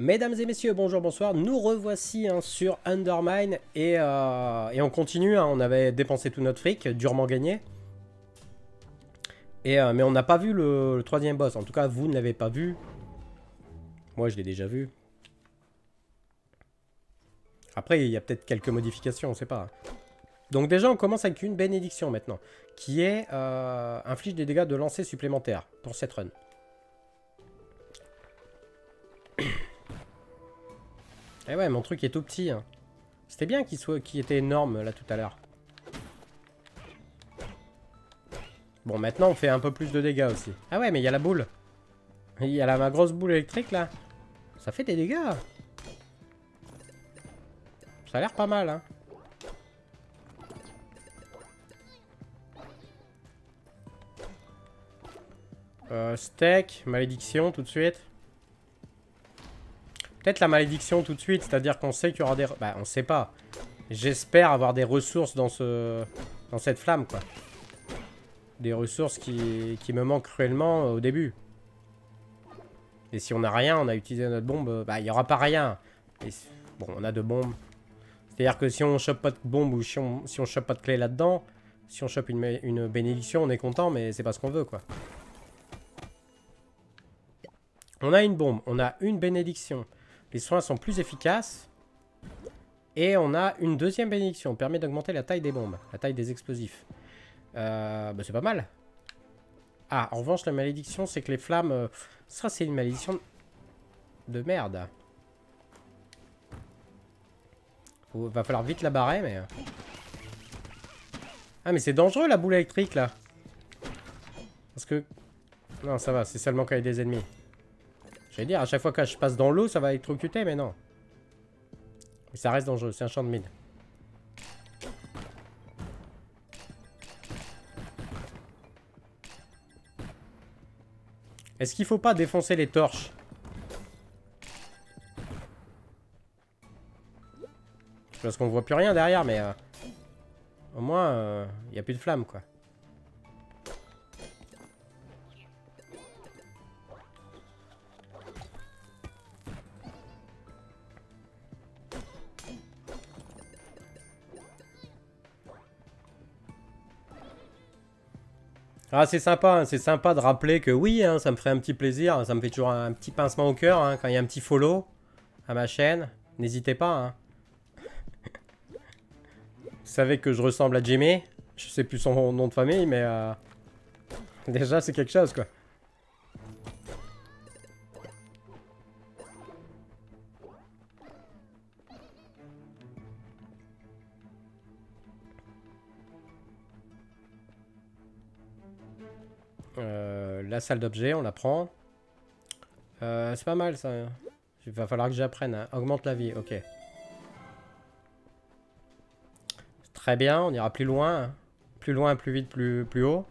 Mesdames et messieurs, bonjour, bonsoir. Nous revoici hein, sur Undermine et, euh, on continue. hein. On avait dépensé tout notre fric, durement gagné. Et, euh, mais on n'a pas vu le, troisième boss. En tout cas, vous ne l'avez pas vu. Moi, je l'ai déjà vu. Après, il y a peut-être quelques modifications, on sait pas. Donc déjà, on commence avec une bénédiction maintenant. Qui est euh, inflige des dégâts de lancer supplémentaires pour cette run. Eh ouais, mon truc est tout petit. hein. C'était bien qu'il soit, qu'il était énorme là tout à l'heure. Bon, maintenant on fait un peu plus de dégâts aussi. Ah ouais, mais il y a la boule. Il y a la, ma grosse boule électrique là. Ça fait des dégâts. Ça a l'air pas mal, hein. Euh, steak, malédiction tout de suite. Peut-être la malédiction tout de suite, c'est-à-dire qu'on sait qu'il y aura des... Bah, on sait pas. J'espère avoir des ressources dans ce... Dans cette flamme, quoi. Des ressources qui, qui me manquent cruellement euh, au début. Et si on n'a rien, on a utilisé notre bombe, euh, bah, il n'y aura pas rien. Bon, on a deux bombes. C'est-à-dire que si on chope pas de bombe ou si on, si on chope pas de clé là-dedans, si on chope une, une bénédiction, on est content, mais c'est pas ce qu'on veut, quoi. On a une bombe, on a une bénédiction. Les soins sont plus efficaces. Et on a une deuxième bénédiction. Permet d'augmenter la taille des bombes. La taille des explosifs. Euh, bah c'est pas mal. Ah, en revanche, la malédiction, c'est que les flammes... euh, ça, c'est une malédiction de merde. Faut- va falloir vite la barrer, mais... euh. Ah, mais c'est dangereux, la boule électrique, là. Parce que... Non, ça va, c'est seulement quand il y a des ennemis. J'allais dire, à chaque fois que je passe dans l'eau, ça va électrocuter, mais non. Mais ça reste dangereux, c'est un champ de mine. Est-ce qu'il faut pas défoncer les torches? Parce qu'on voit plus rien derrière, mais... euh, au moins, il n'y a plus de flammes, quoi. Ah, c'est sympa, hein, c'est sympa de rappeler que oui, hein, ça me ferait un petit plaisir, ça me fait toujours un petit pincement au cœur hein, quand il y a un petit follow à ma chaîne. N'hésitez pas. Vous savez que je ressemble à Jimmy? Je sais plus son nom de famille, mais euh, déjà c'est quelque chose quoi. La salle d'objet, on la prend. Euh, c'est pas mal ça. Il va falloir que j'apprenne. Augmente la vie, ok. Très bien, on ira plus loin. hein. Plus loin, plus vite, plus, plus haut.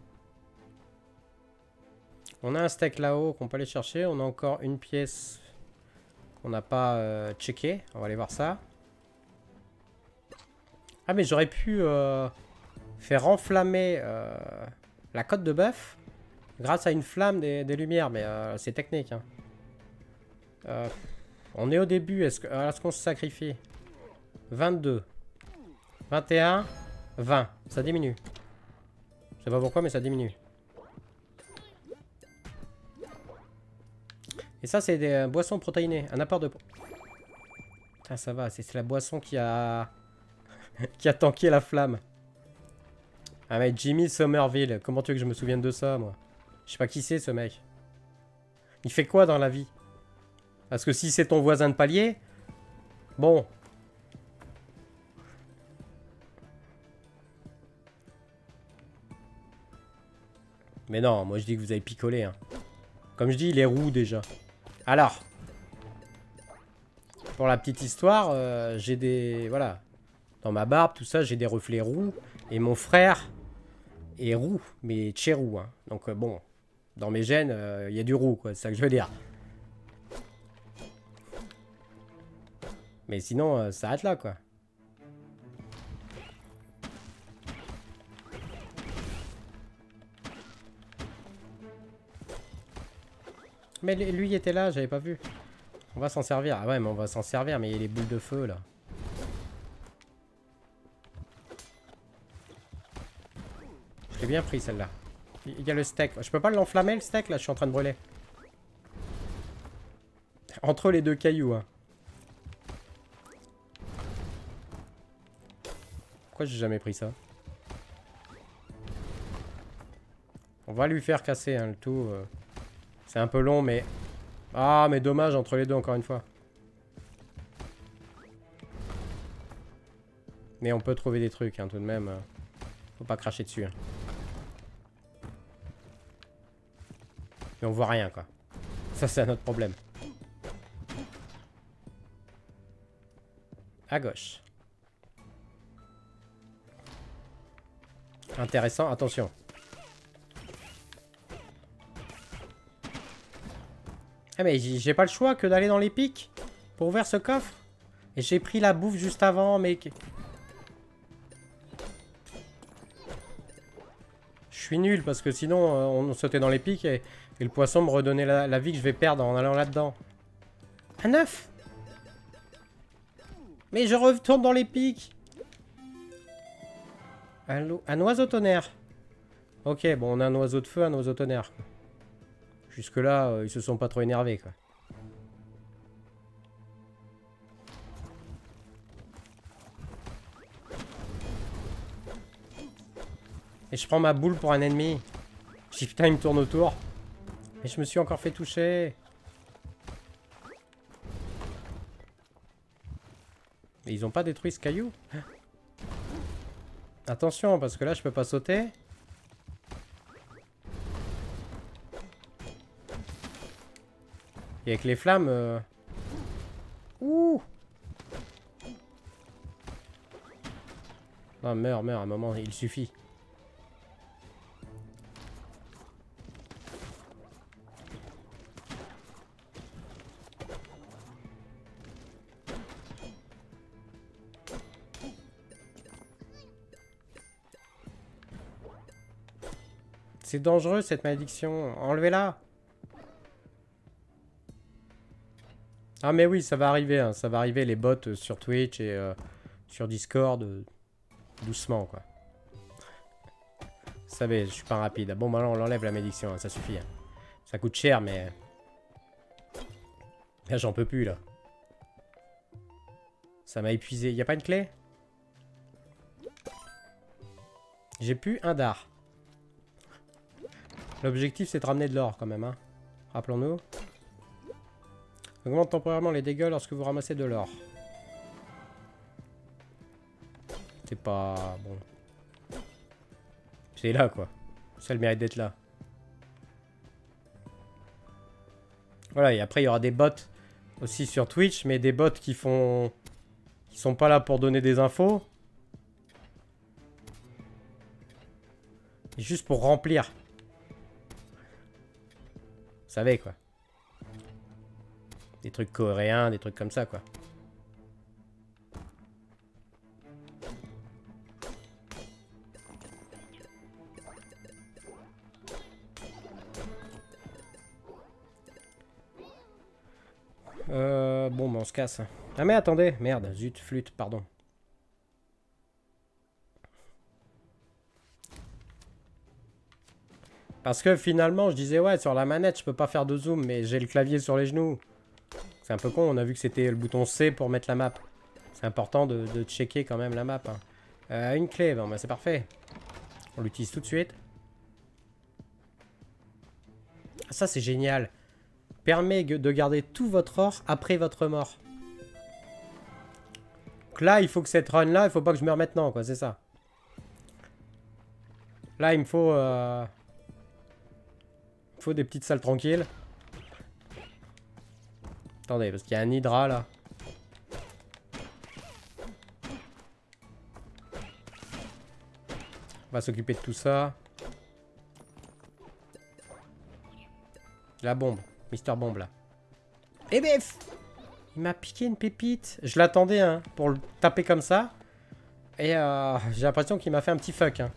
On a un steak là-haut qu'on peut aller chercher. On a encore une pièce qu'on n'a pas euh, checké. On va aller voir ça. Ah mais j'aurais pu euh, faire enflammer euh, la côte de bœuf grâce à une flamme des, des lumières, mais euh, c'est technique. hein. Euh, on est au début, est-ce qu'on se sacrifie? 22, 21, 20, ça diminue. Je sais pas pourquoi, mais ça diminue. Et ça, c'est des euh, boissons protéinées, un apport de... Ah, ça va, c'est la boisson qui a... qui a tanké la flamme. Ah mais Jimmy Somerville, comment tu veux que je me souvienne de ça, moi? Je sais pas qui c'est, ce mec. Il fait quoi dans la vie? Parce que si c'est ton voisin de palier... Bon. Mais non, moi je dis que vous avez picolé. Hein. Comme je dis, il est roux déjà. Alors. Pour la petite histoire, euh, j'ai des... Voilà. Dans ma barbe, tout ça, j'ai des reflets roux. Et mon frère est roux, mais chez roux. Hein. Donc euh, bon, dans mes gènes, euh, il y a du roux, quoi. C'est ça que je veux dire. Mais sinon, euh, ça arrête là, quoi. Mais lui lui était là, j'avais pas vu. On va s'en servir. Ah ouais, mais on va s'en servir, mais il y a les boules de feu, là. Je l'ai bien pris, celle-là. Il y a le steak. Je peux pas l'enflammer, le steak, là? Je suis en train de brûler. Entre les deux cailloux, hein. Pourquoi j'ai jamais pris ça? On va lui faire casser hein, le tout. Euh. C'est un peu long, mais... Ah, mais dommage entre les deux, encore une fois. Mais on peut trouver des trucs, hein, tout de même. Faut pas cracher dessus. Mais on voit rien, quoi. Ça, c'est un autre problème. À gauche. Intéressant, attention. Ah mais j'ai pas le choix que d'aller dans les pics pour ouvrir ce coffre. Et j'ai pris la bouffe juste avant, mec. Je suis nul parce que sinon euh, on sautait dans les pics et, le poisson me redonnait la, vie que je vais perdre en allant là-dedans. Un œuf Mais je retourne dans les pics un, oiseau tonnerre. Ok, bon, on a un oiseau de feu, un oiseau tonnerre. Jusque là, euh, ils se sont pas trop énervés, quoi. Et je prends ma boule pour un ennemi. J'ai putain, il me tourne autour. Mais je me suis encore fait toucher. Mais ils ont pas détruit ce caillou? Attention, parce que là, je peux pas sauter. Et avec les flammes... Euh... Ouh Ah, meurs, meurs, à un moment, il suffit. C'est dangereux cette malédiction. Enlevez-la Ah mais oui, ça va arriver, hein. ça va arriver les bots euh, sur Twitch et euh, sur Discord, euh, doucement quoi. Vous savez, je suis pas rapide. Bon, maintenant on enlève la malédiction, hein, ça suffit. Hein. Ça coûte cher, mais... Là, j'en peux plus, là. Ça m'a épuisé. Y a pas une clé? J'ai plus un dard. L'objectif, c'est de ramener de l'or, quand même, hein. Rappelons-nous. Augmente temporairement les dégâts lorsque vous ramassez de l'or. C'est pas... bon. C'est là, quoi. Ça le mérite d'être là. Voilà, et après, il y aura des bots aussi sur Twitch, mais des bots qui font... qui sont pas là pour donner des infos. juste pour remplir. Savez, quoi. Des trucs coréens, des trucs comme ça, quoi. Euh, bon, on se casse. Ah mais attendez, merde, zut, flûte, pardon. Parce que finalement, je disais, ouais, sur la manette, je peux pas faire de zoom, mais j'ai le clavier sur les genoux. C'est un peu con, on a vu que c'était le bouton C pour mettre la map. C'est important de, checker quand même la map. Hein. Euh, une clé, bon bah c'est parfait. On l'utilise tout de suite. Ah, ça c'est génial. Permet de garder tout votre or après votre mort. Donc là, il faut que cette run là, il faut pas que je meure maintenant, quoi, c'est ça. Là, il me faut... Euh... Des petites salles tranquilles. Attendez, parce qu'il y a un hydra là. On va s'occuper de tout ça. La bombe. Mister Bombe là. Eh ben Il m'a piqué une pépite. Je l'attendais hein, pour le taper comme ça. Et euh, j'ai l'impression qu'il m'a fait un petit fuck. Hein.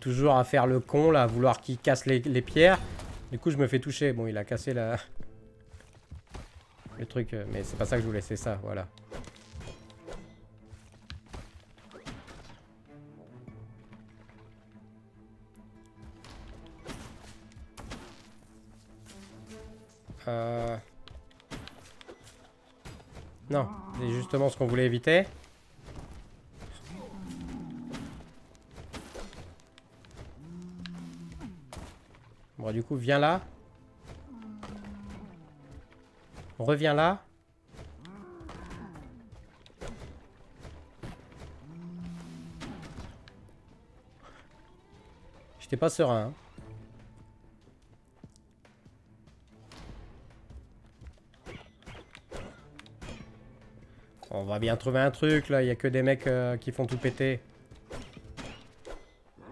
Toujours à faire le con, là, à vouloir qu'il casse les, pierres. Du coup, je me fais toucher. Bon, il a cassé la... le truc, euh, mais c'est pas ça que je voulais, c'est ça, voilà. Euh... Non, c'est justement ce qu'on voulait éviter. Du coup, viens là. On revient là. J'étais pas serein. Hein. On va bien trouver un truc là, il y a que des mecs euh, qui font tout péter.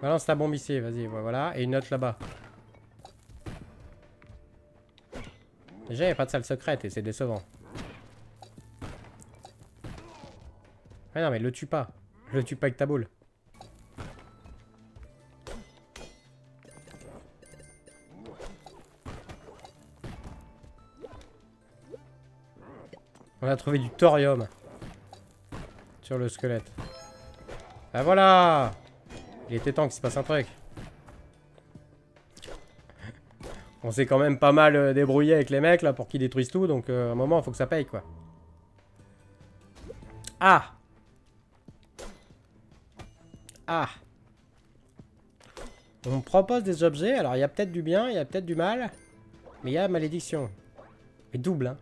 Balance ta bombe ici, vas-y, voilà. Et une autre là-bas. Déjà, il n'y a pas de salle secrète et c'est décevant. Ah non, mais le tue pas. Le tue pas avec ta boule. On a trouvé du thorium. Sur le squelette. Ah voilà Il était temps qu'il se passe un truc. On s'est quand même pas mal euh, débrouillé avec les mecs là pour qu'ils détruisent tout, donc euh, à un moment il faut que ça paye quoi. Ah Ah On me propose des objets, alors il y a peut-être du bien, il y a peut-être du mal, mais il y a malédiction. Et double hein.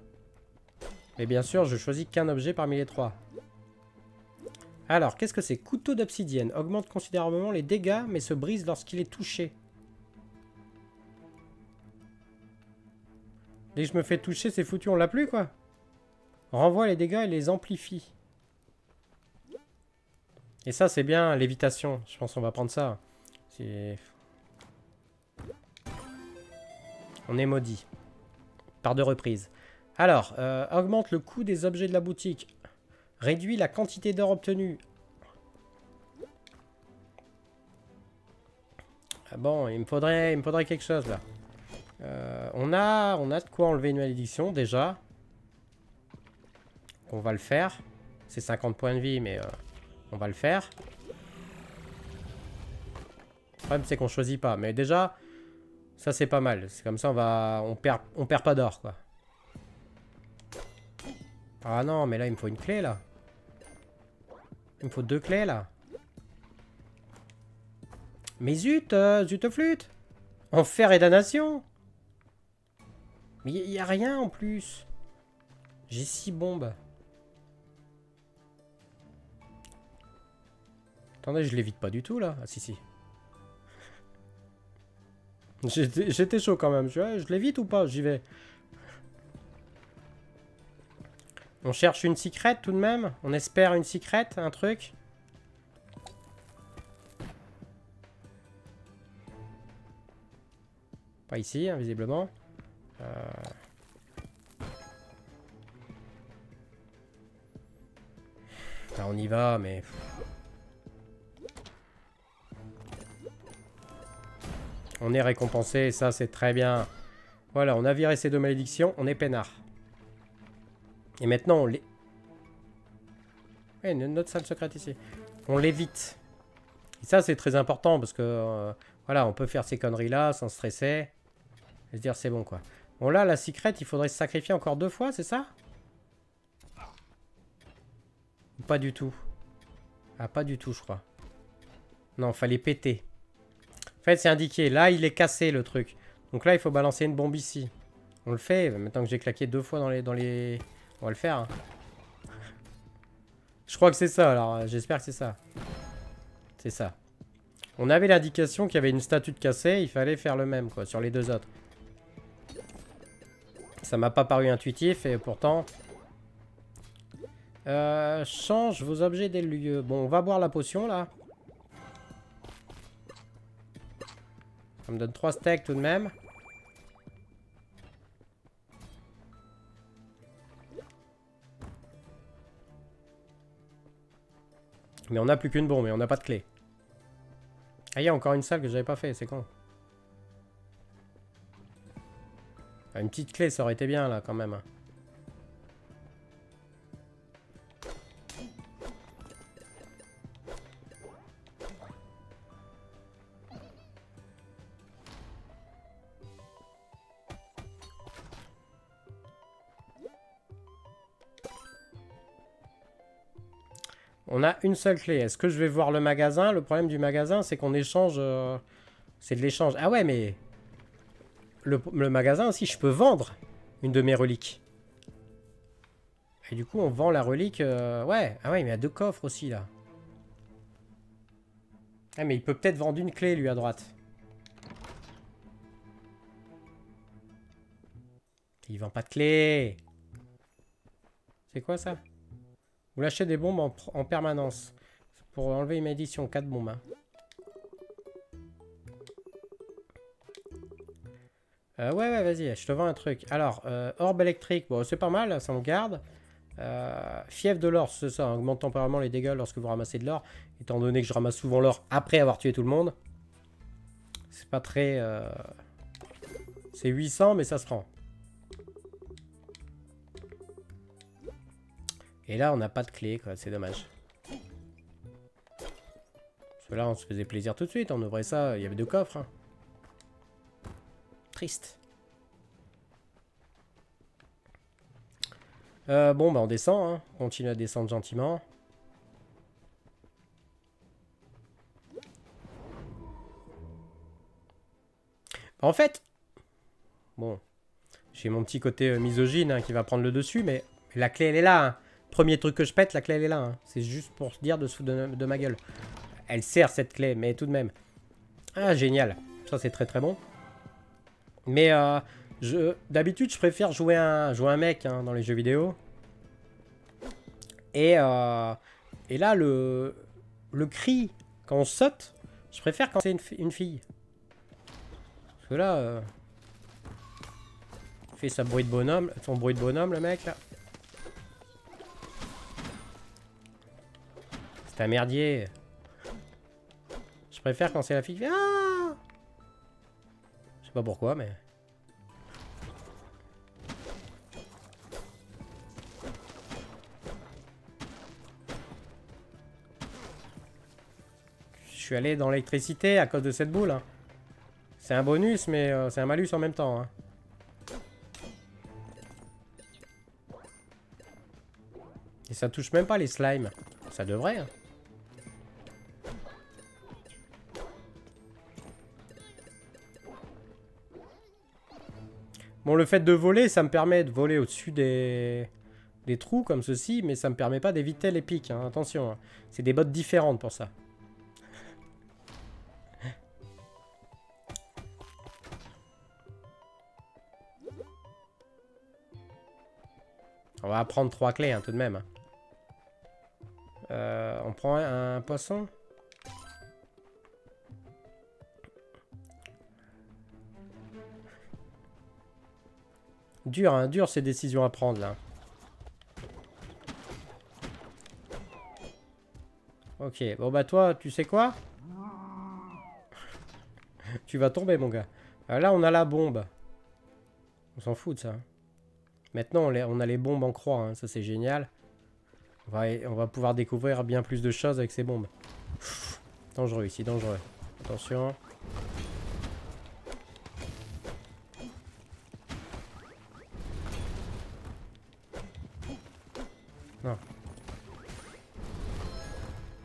Et bien sûr je choisis qu'un objet parmi les trois. Alors, qu'est-ce que c'est? Couteau d'obsidienne. Augmente considérablement les dégâts, mais se brise lorsqu'il est touché. Dès que je me fais toucher, c'est foutu, on l'a plus, quoi. Renvoie les dégâts et les amplifie. Et ça, c'est bien, lévitation. Je pense qu'on va prendre ça. On est maudit. Par deux reprises. Alors, euh, augmente le coût des objets de la boutique. Réduit la quantité d'or obtenue. Ah bon, il me faudrait, il me faudrait quelque chose, là. Euh, on, a, on a de quoi enlever une malédiction déjà. On va le faire. C'est 50 points de vie, mais euh, on va le faire. Le problème, c'est qu'on choisit pas. Mais déjà, ça c'est pas mal. C'est comme ça, on va, on perd, pas d'or, quoi. Ah non, mais là, il me faut une clé, là. Il me faut deux clés, là. Mais zut, euh, zut flûte Enfer et damnation mais il a rien en plus. J'ai six bombes. Attendez, je l'évite pas du tout là. Ah si si. J'étais chaud quand même. Je, je l'évite ou pas? J'y vais. On cherche une secrète tout de même? On espère une secrète, un truc? Pas ici, hein, visiblement. Euh. on y va, mais... On est récompensé, ça c'est très bien. Voilà, on a viré ces deux malédictions, on est peinard. Et maintenant on les... Ouais, notre salle secrète ici. On l'évite. Et ça c'est très important parce que... Euh, voilà, on peut faire ces conneries là sans stresser. Et se dire c'est bon quoi. Bon là, la secrète, il faudrait se sacrifier encore deux fois, c'est ça? Pas du tout? Ah, pas du tout, je crois. Non, fallait péter. En fait, c'est indiqué. Là, il est cassé, le truc. Donc là, il faut balancer une bombe ici. On le fait. Maintenant que j'ai claqué deux fois dans les... Dans les... On va le faire. Hein. Je crois que c'est ça, alors. J'espère que c'est ça. C'est ça. On avait l'indication qu'il y avait une statue de cassée. Il fallait faire le même, quoi, sur les deux autres. Ça m'a pas paru intuitif et pourtant... Euh, change vos objets des lieux. Bon, on va boire la potion là. Ça me donne 3 steaks tout de même. Mais on n'a plus qu'une bombe et on n'a pas de clé. Ah, il y a encore une salle que j'avais pas fait, c'est con. Une petite clé, ça aurait été bien, là, quand même. On a une seule clé. Est-ce que je vais voir le magasin? Le problème du magasin, c'est qu'on échange... Euh, c'est de l'échange. Ah ouais, mais... Le, magasin aussi, je peux vendre une de mes reliques. Et du coup, on vend la relique... Euh, ouais, ah ouais, mais il y a deux coffres aussi, là. Ah, mais il peut peut-être vendre une clé, lui, à droite. Il vend pas de clé. C'est quoi, ça? Vous lâchez des bombes en, permanence. Pour enlever une édition, 4 bombes. Hein. Euh, ouais, ouais, vas-y, je te vends un truc. Alors, euh, orbe électrique, bon, c'est pas mal, ça me garde. Euh, fièvre de l'or, c'est ça, augmente temporairement les dégâts lorsque vous ramassez de l'or. Étant donné que je ramasse souvent l'or après avoir tué tout le monde. C'est pas très... Euh, c'est 800, mais ça se rend. Et là, on n'a pas de clé, quoi. C'est dommage. Parce que là, on se faisait plaisir tout de suite. On ouvrait ça, il y avait deux coffres. Hein. Triste. Euh, bon, bah on descend. Hein. On continue à descendre gentiment. En fait, bon, j'ai mon petit côté euh, misogyne hein, qui va prendre le dessus, mais la clé, elle est là. Hein. Premier truc que je pète, la clé elle est là. C'est juste pour se dire de, de, de ma gueule. Elle sert cette clé, mais tout de même. Ah, génial. Ça, c'est très très bon. Mais euh, d'habitude, je préfère jouer un, jouer un mec hein, dans les jeux vidéo. Et, euh, et là, le, le cri, quand on saute, je préfère quand c'est une, fille. Parce que là... Euh, fait sa bruit de bonhomme, son bruit de bonhomme, le mec, là. C'est un merdier. Je préfère quand c'est la fille qui Ah pas pourquoi, mais... Je suis allé dans l'électricité à cause de cette boule. Hein. C'est un bonus, mais euh, c'est un malus en même temps. Hein. Et ça touche même pas les slimes. Ça devrait. Hein. Bon, le fait de voler, ça me permet de voler au-dessus des... trous comme ceci, mais ça me permet pas d'éviter les pics. Hein. Attention, hein. c'est des bottes différentes pour ça. On va prendre trois clés hein, tout de même. Euh, on prend un poisson? Dur, hein, dur ces décisions à prendre là. Ok, bon bah toi, tu sais quoi? Tu vas tomber mon gars. Ah, là on a la bombe. On s'en fout de ça. Maintenant on a les bombes en croix, hein. ça c'est génial. On va, on va pouvoir découvrir bien plus de choses avec ces bombes. dangereux ici, dangereux. Attention.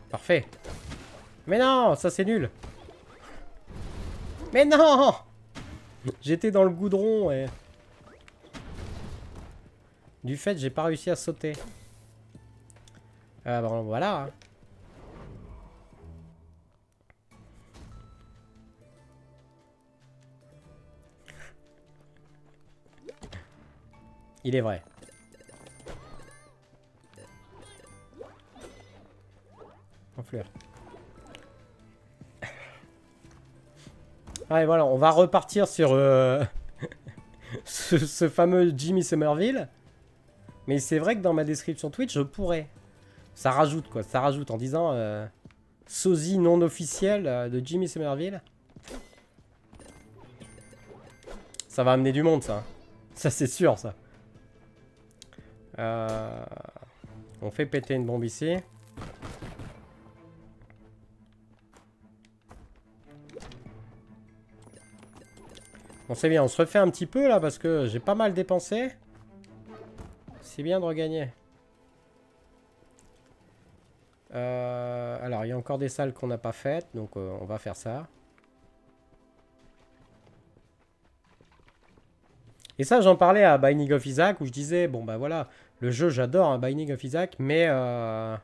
Parfait. Mais non, ça c'est nul. Mais non J'étais dans le goudron et... Du fait, j'ai pas réussi à sauter. Ah bon, voilà. Il est vrai. Allez, voilà, on va repartir sur euh, ce, fameux Jimmy Somerville. Mais c'est vrai que dans ma description Twitch, je pourrais. Ça rajoute, quoi. Ça rajoute en disant... Euh, sosie non officiel euh, de Jimmy Somerville. Ça va amener du monde, ça. Ça, c'est sûr, ça. On fait péter une bombe ici. Bon, c'est bien, on se refait un petit peu, là, parce que j'ai pas mal dépensé. C'est bien de regagner. Euh, alors, il y a encore des salles qu'on n'a pas faites, donc euh, on va faire ça. Et ça, j'en parlais à Binding of Isaac, où je disais, bon bah voilà, le jeu, j'adore hein, Binding of Isaac, mais... Euh,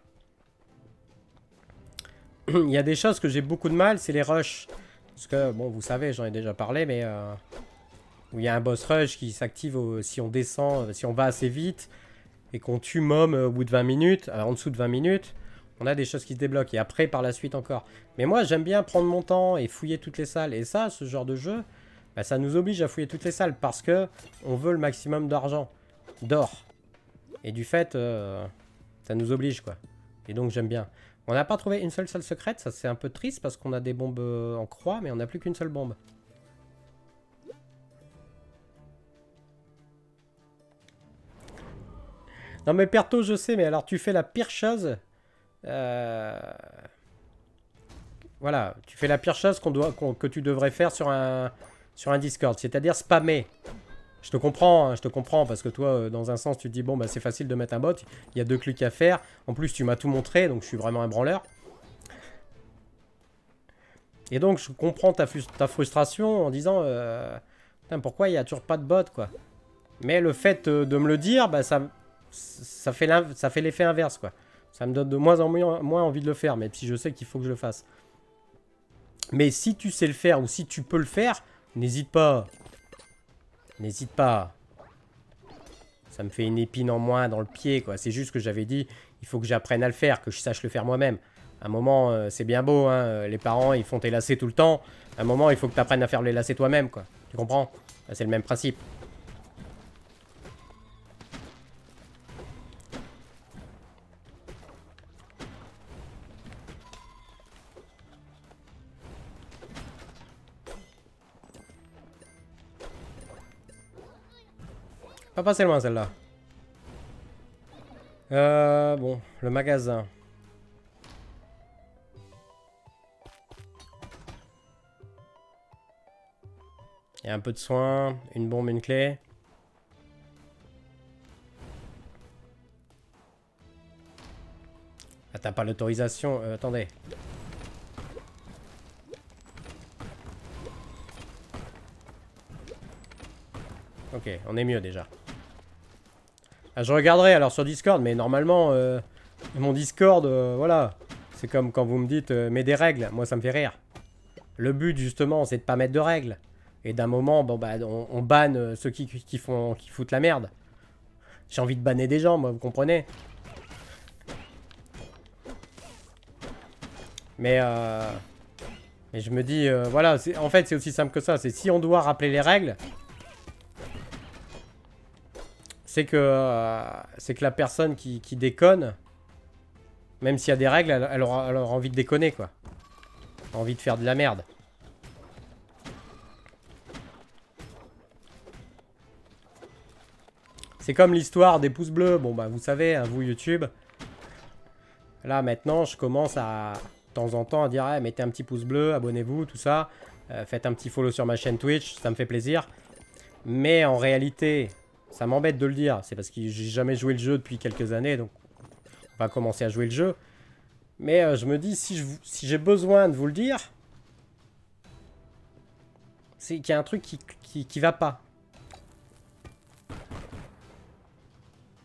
il y a des choses que j'ai beaucoup de mal, c'est les rushs. Parce que, bon, vous savez, j'en ai déjà parlé, mais... où il y a un boss rush qui s'active si on descend, si on va assez vite, et qu'on tue Mom au bout de 20 minutes, en dessous de 20 minutes on a des choses qui se débloquent. Et après, par la suite encore. Mais moi, j'aime bien prendre mon temps et fouiller toutes les salles. Et ça, ce genre de jeu, bah, ça nous oblige à fouiller toutes les salles. Parce que on veut le maximum d'argent. D'or. Et du fait, euh, ça nous oblige, quoi. Et donc, j'aime bien. On n'a pas trouvé une seule salle secrète. Ça, c'est un peu triste parce qu'on a des bombes euh, en croix. Mais on n'a plus qu'une seule bombe. Non mais Perto, je sais, mais alors tu fais la pire chose euh, voilà, tu fais la pire chose doit, que tu devrais faire sur un, sur un Discord, c'est-à-dire spammer. Je te comprends, hein, je te comprends, parce que toi, euh, dans un sens, tu te dis, bon, bah, c'est facile de mettre un bot, il y a deux clics à faire. En plus, tu m'as tout montré, donc je suis vraiment un branleur. Et donc, je comprends ta, frustration en disant, euh, pourquoi il n'y a toujours pas de bot, quoi. Mais le fait de me le dire, bah, ça, ça fait l'effet inverse, quoi. Ça me donne de moins en moins, envie de le faire, même si je sais qu'il faut que je le fasse. Mais si tu sais le faire ou si tu peux le faire, n'hésite pas. N'hésite pas. Ça me fait une épine en moins dans le pied, quoi. C'est juste que j'avais dit, il faut que j'apprenne à le faire, que je sache le faire moi-même. À un moment, euh, c'est bien beau, hein. Les parents, ils font tes lacets tout le temps. À un moment, il faut que tu à faire les lacets toi-même, quoi. Tu comprends? C'est le même principe. Pas loin celle-là. Euh, bon, le magasin. Il y a un peu de soin, une bombe, une clé. Ah, t'as pas l'autorisation. Euh, attendez. Ok, on est mieux déjà. Ah, je regarderai alors sur Discord, mais normalement, euh, mon Discord, euh, voilà. C'est comme quand vous me dites, euh, mets des règles. Moi, ça me fait rire. Le but, justement, c'est de pas mettre de règles. Et d'un moment, bon, bah, on, banne ceux qui, qui, font, qui foutent la merde. J'ai envie de banner des gens, moi, vous comprenez Mais, mais je me dis, voilà, en fait, c'est aussi simple que ça. C'est si on doit rappeler les règles, c'est que, euh, que la personne qui, déconne, même s'il y a des règles, elle, aura, envie de déconner, quoi. envie de faire de la merde. C'est comme l'histoire des pouces bleus. Bon, bah, vous savez, hein, vous, YouTube. Là, maintenant, je commence à, de temps en temps, à dire, mettez un petit pouce bleu, abonnez-vous, tout ça. Euh, faites un petit follow sur ma chaîne Twitch, ça me fait plaisir. Mais en réalité, ça m'embête de le dire, c'est parce que j'ai jamais joué le jeu depuis quelques années, donc on va commencer à jouer le jeu. Mais euh, je me dis, si j'ai besoin de vous le dire, c'est qu'il y a un truc qui, qui, va pas.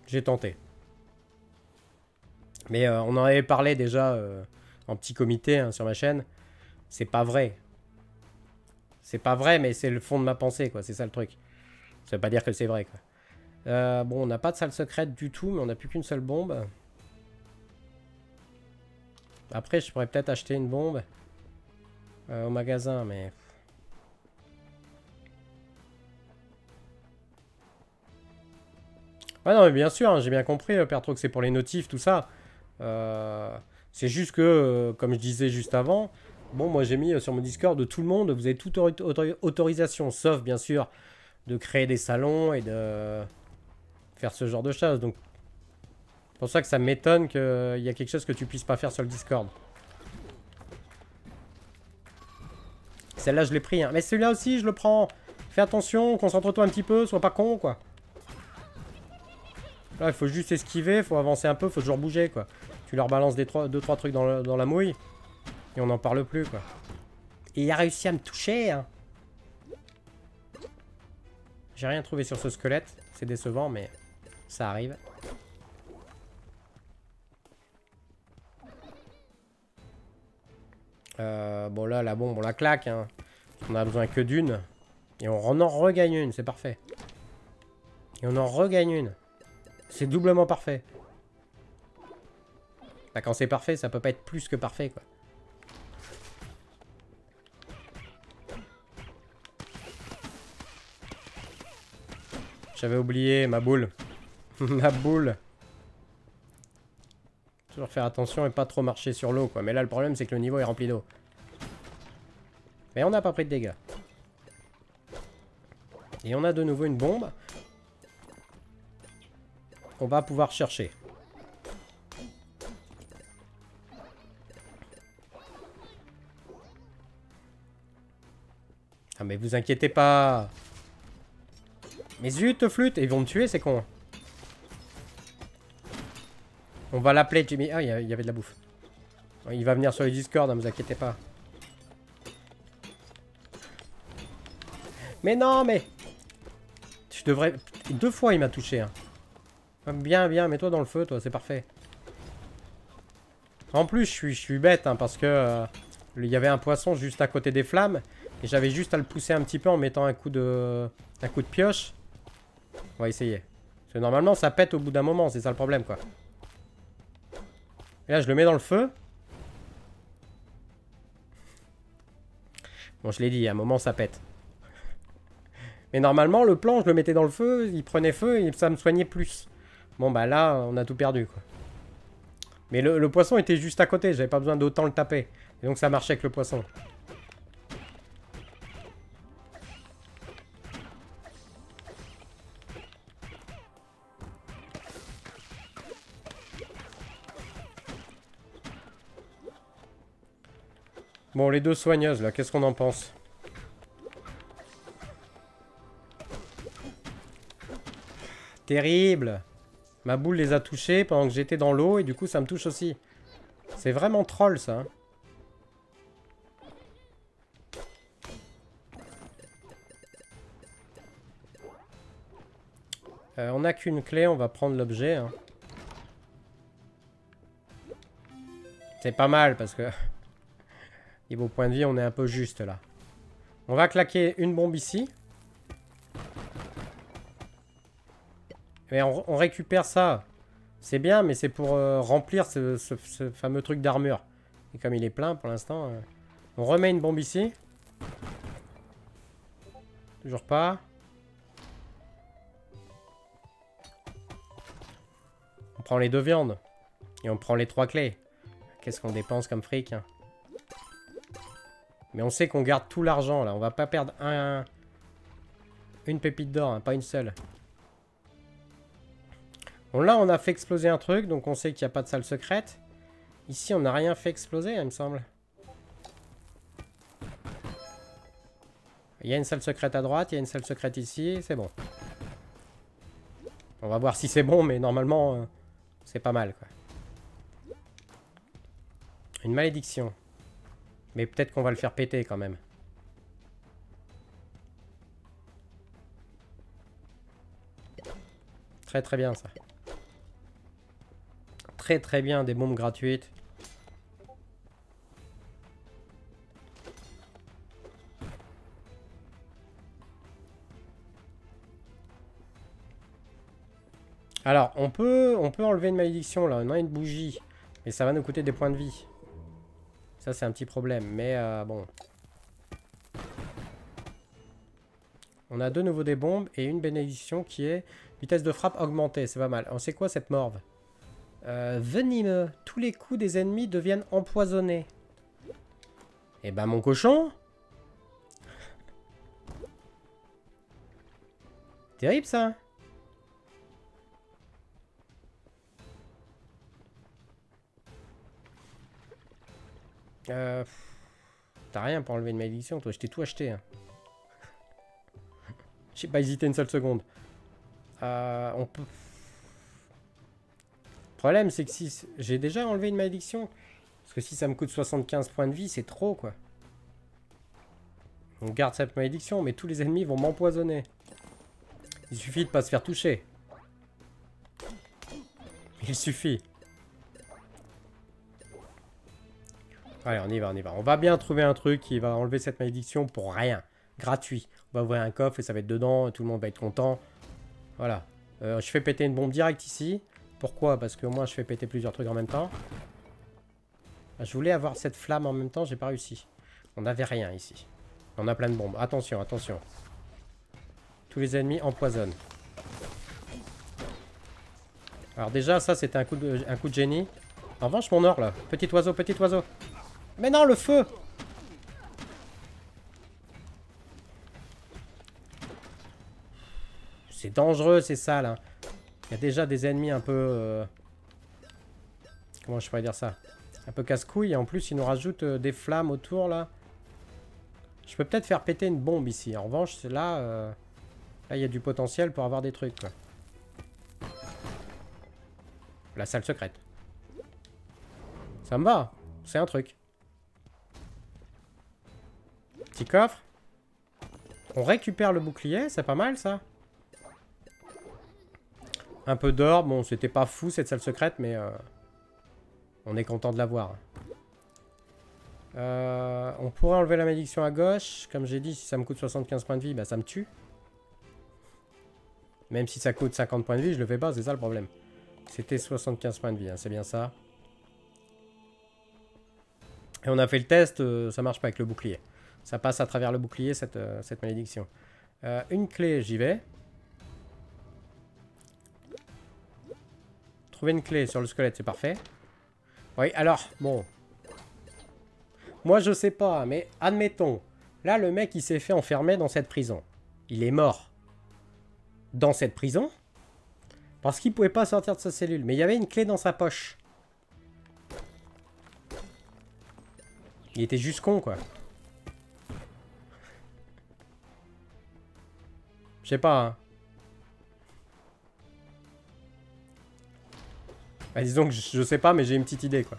J'ai tenté. Mais euh, on en avait parlé déjà euh, en petit comité hein, sur ma chaîne. C'est pas vrai. C'est pas vrai, mais c'est le fond de ma pensée, quoi. C'est ça le truc. Ça veut pas dire que c'est vrai, quoi. Euh, bon, on n'a pas de salle secrète du tout, mais on n'a plus qu'une seule bombe. Après, je pourrais peut-être acheter une bombe euh, au magasin, mais... Ouais, non, mais bien sûr, hein, j'ai bien compris, euh, Pertro, que c'est pour les notifs, tout ça. C'est juste que, comme je disais juste avant, bon, moi j'ai mis sur mon Discord de tout le monde, vous avez toute autorisation, sauf bien sûr de créer des salons et de faire ce genre de choses. Donc, c'est pour ça que ça m'étonne qu'il y a quelque chose que tu puisses pas faire sur le Discord. Celle-là, je l'ai pris. Hein. Mais celui-là aussi, je le prends. Fais attention, concentre-toi un petit peu, sois pas con, quoi. Là, il faut juste esquiver, faut avancer un peu, faut toujours bouger, quoi. Tu leur balances 2-3 trucs dans, dans, la mouille. Et on n'en parle plus, quoi. Et il a réussi à me toucher, hein. J'ai rien trouvé sur ce squelette. C'est décevant, mais ça arrive. Euh, bon là, la bombe, on la claque. Hein. On a besoin que d'une. Et on en regagne une, c'est parfait. Et on en regagne une. C'est doublement parfait. Bah, quand c'est parfait, ça peut pas être plus que parfait, quoi. J'avais oublié ma boule. ma boule. Toujours faire attention et pas trop marcher sur l'eau, quoi. Mais là, le problème, c'est que le niveau est rempli d'eau. Mais on n'a pas pris de dégâts. Et on a de nouveau une bombe. On va pouvoir chercher. Ah mais vous inquiétez pas Mais zut, flûte Ils vont me tuer, c'est con. On va l'appeler Jimmy. Ah, il y avait de la bouffe. Il va venir sur le Discord, ne vous inquiétez pas. Mais non, mais... Tu devrais... Deux fois, il m'a touché. Hein. Bien, bien, mets-toi dans le feu, toi, c'est parfait. En plus, je suis, je suis bête, hein, parce que... Euh, il y avait un poisson juste à côté des flammes. Et j'avais juste à le pousser un petit peu en mettant un coup de... Un coup de pioche. On va essayer. Parce que normalement, ça pète au bout d'un moment, c'est ça le problème, quoi. Et là, je le mets dans le feu. Bon, je l'ai dit, à un moment, ça pète. Mais normalement, le plan, je le mettais dans le feu, il prenait feu et ça me soignait plus. Bon, bah là, on a tout perdu, quoi. Mais le, poisson était juste à côté, j'avais pas besoin d'autant le taper. Et donc ça marchait avec le poisson. Bon, les deux soigneuses, là, qu'est-ce qu'on en pense Terrible Ma boule les a touchés pendant que j'étais dans l'eau et du coup ça me touche aussi. C'est vraiment troll ça. Euh, on n'a qu'une clé, on va prendre l'objet. Hein. C'est pas mal parce que... Niveau point de vie, on est un peu juste là. On va claquer une bombe ici. Mais on, récupère ça. C'est bien, mais c'est pour euh, remplir ce, fameux truc d'armure. Et comme il est plein pour l'instant, euh, on remet une bombe ici. Toujours pas. On prend les deux viandes. Et on prend les trois clés. Qu'est-ce qu'on dépense comme fric hein? Mais on sait qu'on garde tout l'argent là. On va pas perdre un, une pépite d'or, hein, pas une seule. Bon, là, on a fait exploser un truc, donc on sait qu'il n'y a pas de salle secrète. Ici, on n'a rien fait exploser, il me semble. Il y a une salle secrète à droite, il y a une salle secrète ici, c'est bon. On va voir si c'est bon, mais normalement, euh, c'est pas mal, quoi. Une malédiction. Mais peut-être qu'on va le faire péter, quand même. Très très bien, ça très très bien des bombes gratuites. Alors, on peut, on peut enlever une malédiction là. On a une bougie. Mais ça va nous coûter des points de vie. Ça, c'est un petit problème. Mais euh, bon. On a de nouveau des bombes et une bénédiction qui est vitesse de frappe augmentée. C'est pas mal. On sait quoi cette morve? Euh, venimeux. Tous les coups des ennemis deviennent empoisonnés. Eh ben mon cochon Terrible ça Euh... T'as rien pour enlever une malédiction, toi. Je t'ai tout acheté. Hein. J'ai pas hésité une seule seconde. Euh, on peut... Le problème, c'est que si... J'ai déjà enlevé une malédiction. Parce que si ça me coûte 75 points de vie, c'est trop, quoi. On garde cette malédiction, mais tous les ennemis vont m'empoisonner. Il suffit de pas se faire toucher. Il suffit. Allez, on y va, on y va. On va bien trouver un truc qui va enlever cette malédiction pour rien. Gratuit. On va ouvrir un coffre et ça va être dedans tout le monde va être content. Voilà. Euh, je fais péter une bombe direct ici. Pourquoi? Parce que moi je fais péter plusieurs trucs en même temps. Ah, je voulais avoir cette flamme en même temps, j'ai pas réussi. On n'avait rien ici. On a plein de bombes. Attention, attention. Tous les ennemis empoisonnent. Alors déjà, ça c'était un, un coup de génie. En revanche, mon or là. Petit oiseau, petit oiseau. Mais non, le feu C'est dangereux, c'est ça, là. Il y a déjà des ennemis un peu... Euh, comment je pourrais dire ça? Un peu casse-couille. Et en plus, ils nous rajoutent euh, des flammes autour, là. Je peux peut-être faire péter une bombe ici. En revanche, là... Euh, là, il y a du potentiel pour avoir des trucs, quoi. La salle secrète. Ça me va. C'est un truc. Coffre. On récupère le bouclier, c'est pas mal ça. Un peu d'or, bon c'était pas fou cette salle secrète, mais euh, on est content de l'avoir. Euh, on pourrait enlever la malédiction à gauche. Comme j'ai dit, si ça me coûte 75 points de vie, bah ça me tue. Même si ça coûte 50 points de vie, je le fais pas, c'est ça le problème. C'était 75 points de vie, hein, c'est bien ça. Et on a fait le test, euh, ça marche pas avec le bouclier. Ça passe à travers le bouclier, cette, euh, cette malédiction. Euh, une clé, j'y vais. Trouver une clé sur le squelette, c'est parfait. Oui, alors, bon. Moi, je sais pas, mais admettons. Là, le mec, il s'est fait enfermer dans cette prison. Il est mort. Dans cette prison Parce qu'il pouvait pas sortir de sa cellule. Mais il y avait une clé dans sa poche. Il était juste con, quoi. Sais pas, hein. Bah, disons que je, sais pas, mais j'ai une petite idée, quoi.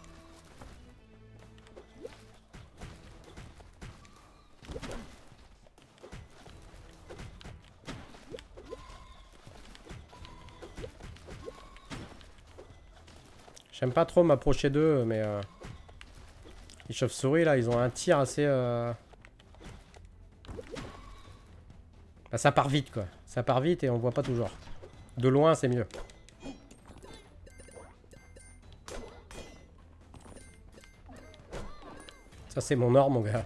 J'aime pas trop m'approcher d'eux, mais... Euh, les chauves-souris, là, ils ont un tir assez... Euh, bah, ça part vite, quoi. Ça part vite et on voit pas toujours. De loin, c'est mieux. Ça, c'est mon or, mon gars.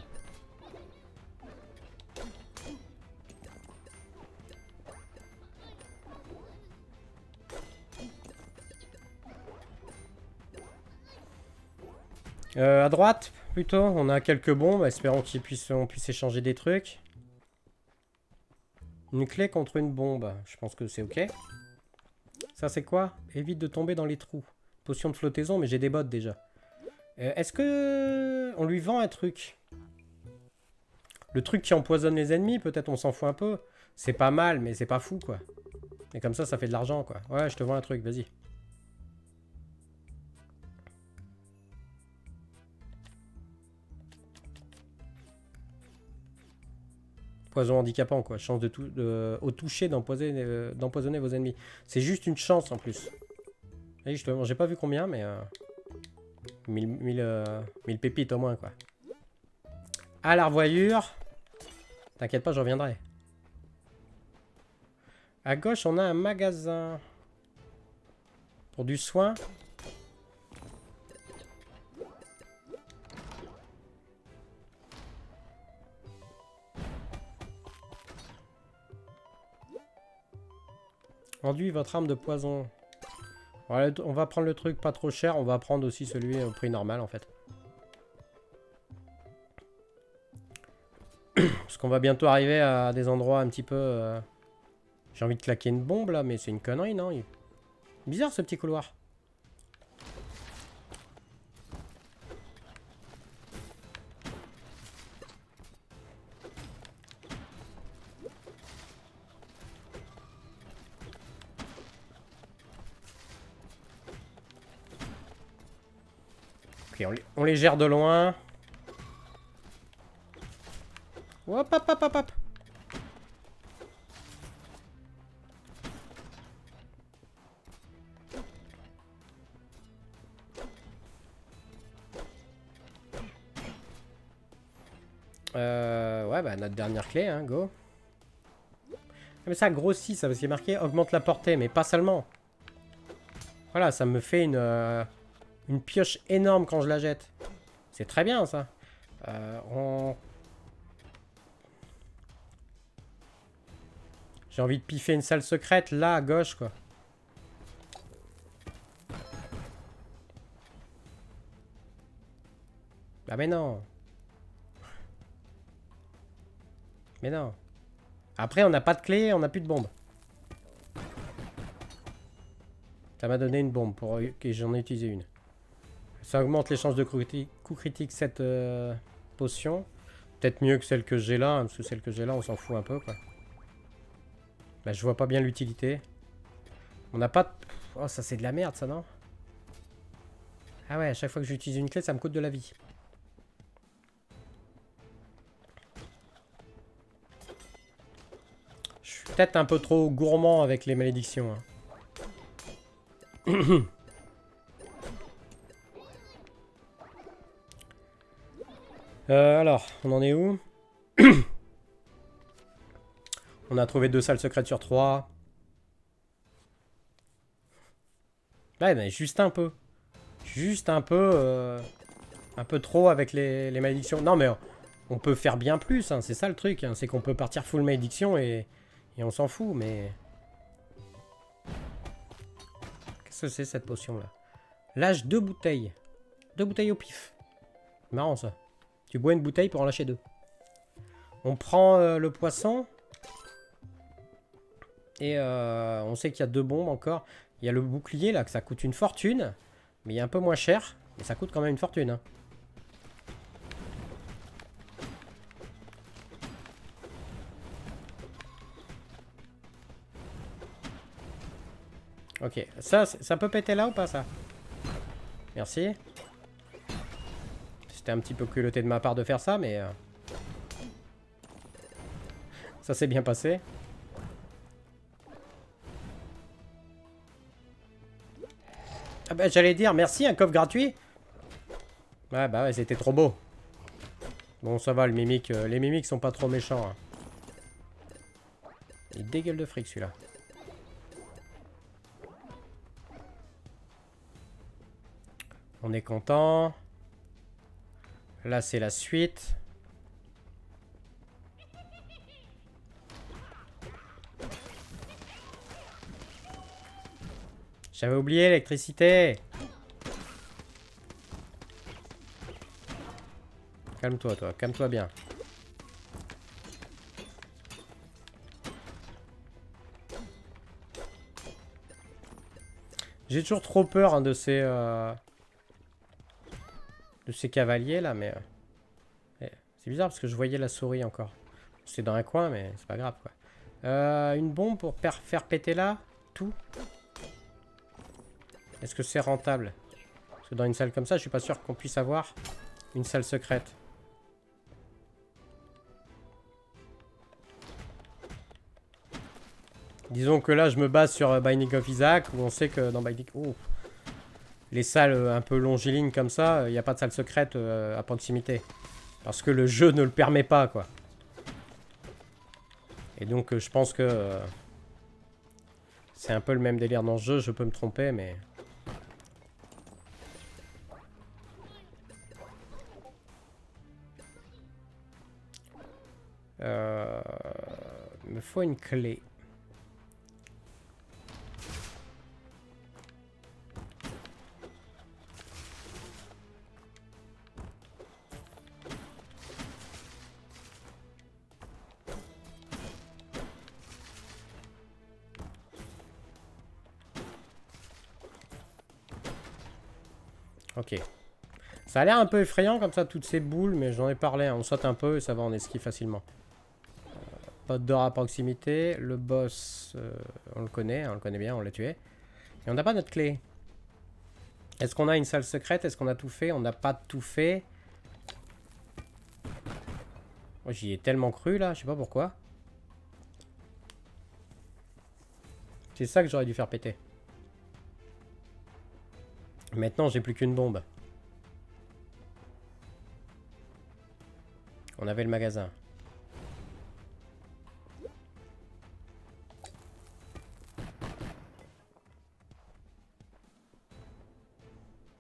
Euh, à droite, plutôt, on a quelques bombes. Espérons qu'on puisse, puisse échanger des trucs. Une clé contre une bombe. Je pense que c'est ok. Ça, c'est quoi? Évite de tomber dans les trous. Potion de flottaison, mais j'ai des bottes déjà. Euh, est-ce que... On lui vend un truc? Le truc qui empoisonne les ennemis, peut-être on s'en fout un peu. C'est pas mal, mais c'est pas fou, quoi. Et comme ça, ça fait de l'argent, quoi. Ouais, je te vends un truc, vas-y. Poison handicapant, quoi. Chance de tout, au toucher euh, d'empoisonner vos ennemis. C'est juste une chance, en plus. Justement, j'ai pas vu combien, mais... 1000, euh, pépites au moins, quoi. À la revoyure. T'inquiète pas, je reviendrai. À gauche, on a un magasin. Pour du soin. Enduit votre arme de poison. On va prendre le truc pas trop cher, on va prendre aussi celui au prix normal en fait. Parce qu'on va bientôt arriver à des endroits un petit peu... Euh, j'ai envie de claquer une bombe là, mais c'est une connerie, non? Bizarre ce petit couloir. Ok, on les gère de loin. Hop, hop, hop, hop, hop. Euh, ouais, bah notre dernière clé, hein, go. Ah, mais ça grossit, ça, parce qu'il est marqué augmente la portée, mais pas seulement. Voilà, ça me fait une, euh, une pioche énorme quand je la jette. C'est très bien, ça. Euh, on J'ai envie de piffer une salle secrète là à gauche quoi. Bah mais non. Mais non. Après on n'a pas de clé, on n'a plus de bombe. Ça m'a donné une bombe pour que j'en ai utilisé une. Ça augmente les chances de coup critique cette euh, potion. Peut-être mieux que celle que j'ai là, hein, parce que celle que j'ai là on s'en fout un peu quoi. Bah, je vois pas bien l'utilité. On n'a pas... Oh, ça c'est de la merde, ça, non? Ah ouais, à chaque fois que j'utilise une clé, ça me coûte de la vie. Je suis peut-être un peu trop gourmand avec les malédictions. Hein. euh, alors, on en est où On a trouvé deux salles secrètes sur trois. Ouais, mais juste un peu. Juste un peu... Euh, un peu trop avec les, malédictions. Non, mais on peut faire bien plus, hein, c'est ça le truc. Hein, c'est qu'on peut partir full malédiction et, et on s'en fout, mais... Qu'est-ce que c'est cette potion-là? Lâche deux bouteilles. Deux bouteilles au pif. Marrant, ça. Tu bois une bouteille pour en lâcher deux. On prend euh, le poisson. Et euh, on sait qu'il y a deux bombes encore. Il y a le bouclier là, que ça coûte une fortune. Mais il est un peu moins cher. Mais ça coûte quand même une fortune. Hein. Ok, ça, ça peut péter là ou pas ça? Merci. C'était un petit peu culotté de ma part de faire ça, mais... Euh, ça s'est bien passé. Ah bah j'allais dire merci, un coffre gratuit. Ouais bah ouais, c'était trop beau. Bon ça va, le mimique, euh, les mimiques sont pas trop méchants. Hein. Il dégueule de fric celui-là. On est content. Là c'est la suite. J'avais oublié l'électricité. Calme-toi, toi. Calme-toi bien. J'ai toujours trop peur hein, de ces... Euh, de ces cavaliers là, mais... Euh, eh, c'est bizarre parce que je voyais la souris encore. C'est dans un coin, mais c'est pas grave quoi. Euh, une bombe pour faire péter là Tout? Est-ce que c'est rentable? Parce que dans une salle comme ça, je suis pas sûr qu'on puisse avoir une salle secrète. Disons que là, je me base sur euh, Binding of Isaac, où on sait que dans Binding... Oh, les salles euh, un peu longilignes comme ça, il euh, n'y a pas de salle secrète à proximité. Parce que le jeu ne le permet pas, quoi. Et donc, je pense que... c'est un peu le même délire dans ce jeu, je peux me tromper, mais... Euh, il me faut une clé. Ça a l'air un peu effrayant comme ça, toutes ces boules, mais j'en ai parlé. Hein. On saute un peu et ça va, on esquive facilement. Euh, pas d'or à proximité. Le boss, euh, on le connaît, hein, on le connaît bien, on l'a tué. Et on n'a pas notre clé. Est-ce qu'on a une salle secrète? Est-ce qu'on a tout fait? On n'a pas tout fait. J'y ai tellement cru là, je sais pas pourquoi. C'est ça que j'aurais dû faire péter. Maintenant, j'ai plus qu'une bombe. On avait le magasin.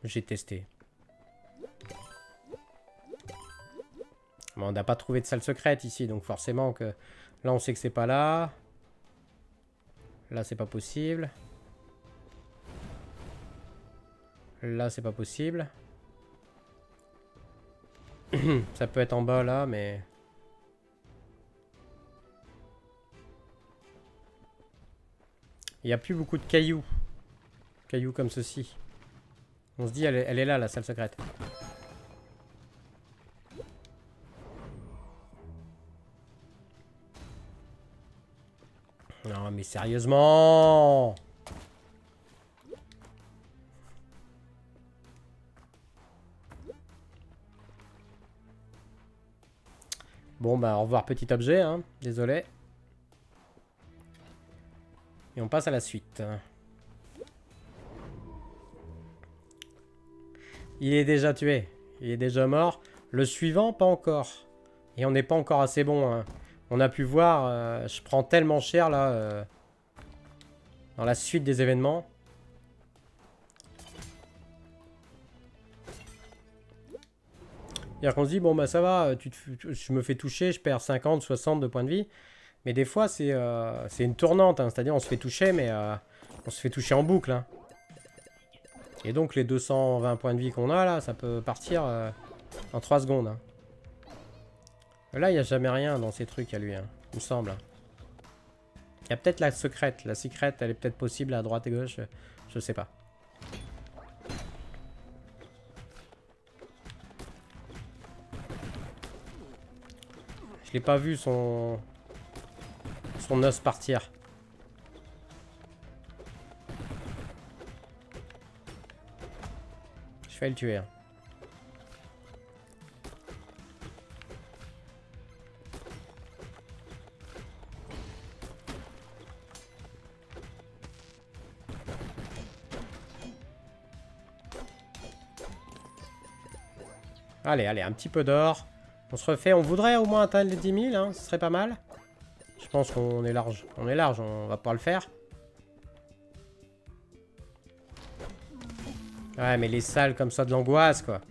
J'ai testé. on n'a pas trouvé de salle secrète ici, donc forcément que... Là, on sait que c'est pas là. Là, c'est pas possible. Là, c'est pas possible. Ça peut être en bas, là, mais... Il n'y a plus beaucoup de cailloux. Cailloux comme ceci. On se dit, elle est là, la salle secrète. Non, mais sérieusement Bon, bah, au revoir petit objet, hein. Désolé. Et on passe à la suite. Il est déjà tué. Il est déjà mort. Le suivant, pas encore. Et on n'est pas encore assez bon, hein. On a pu voir, euh, je prends tellement cher là, euh, dans la suite des événements. C'est-à-dire qu'on se dit, bon bah ça va, tu je me fais toucher, je perds 50, 60 de points de vie. Mais des fois, c'est euh, une tournante, hein. c'est-à-dire on se fait toucher, mais on se fait toucher en boucle. Hein. Et donc les 220 points de vie qu'on a là, ça peut partir en 3 secondes. Hein. Là, il n'y a jamais rien dans ces trucs à lui, il me semble. Il y a peut-être la secrète. La secrète, elle est peut-être possible à droite et gauche. Je sais pas. L'ai pas vu son... Os partir. Je vais le tuer. Hein. Allez, allez, un petit peu d'or. On se refait. On voudrait au moins atteindre les 10 000, hein, ce serait pas mal. Je pense qu'on est large. On est large, on va pouvoir le faire. Ouais, mais les salles comme ça de l'angoisse, quoi.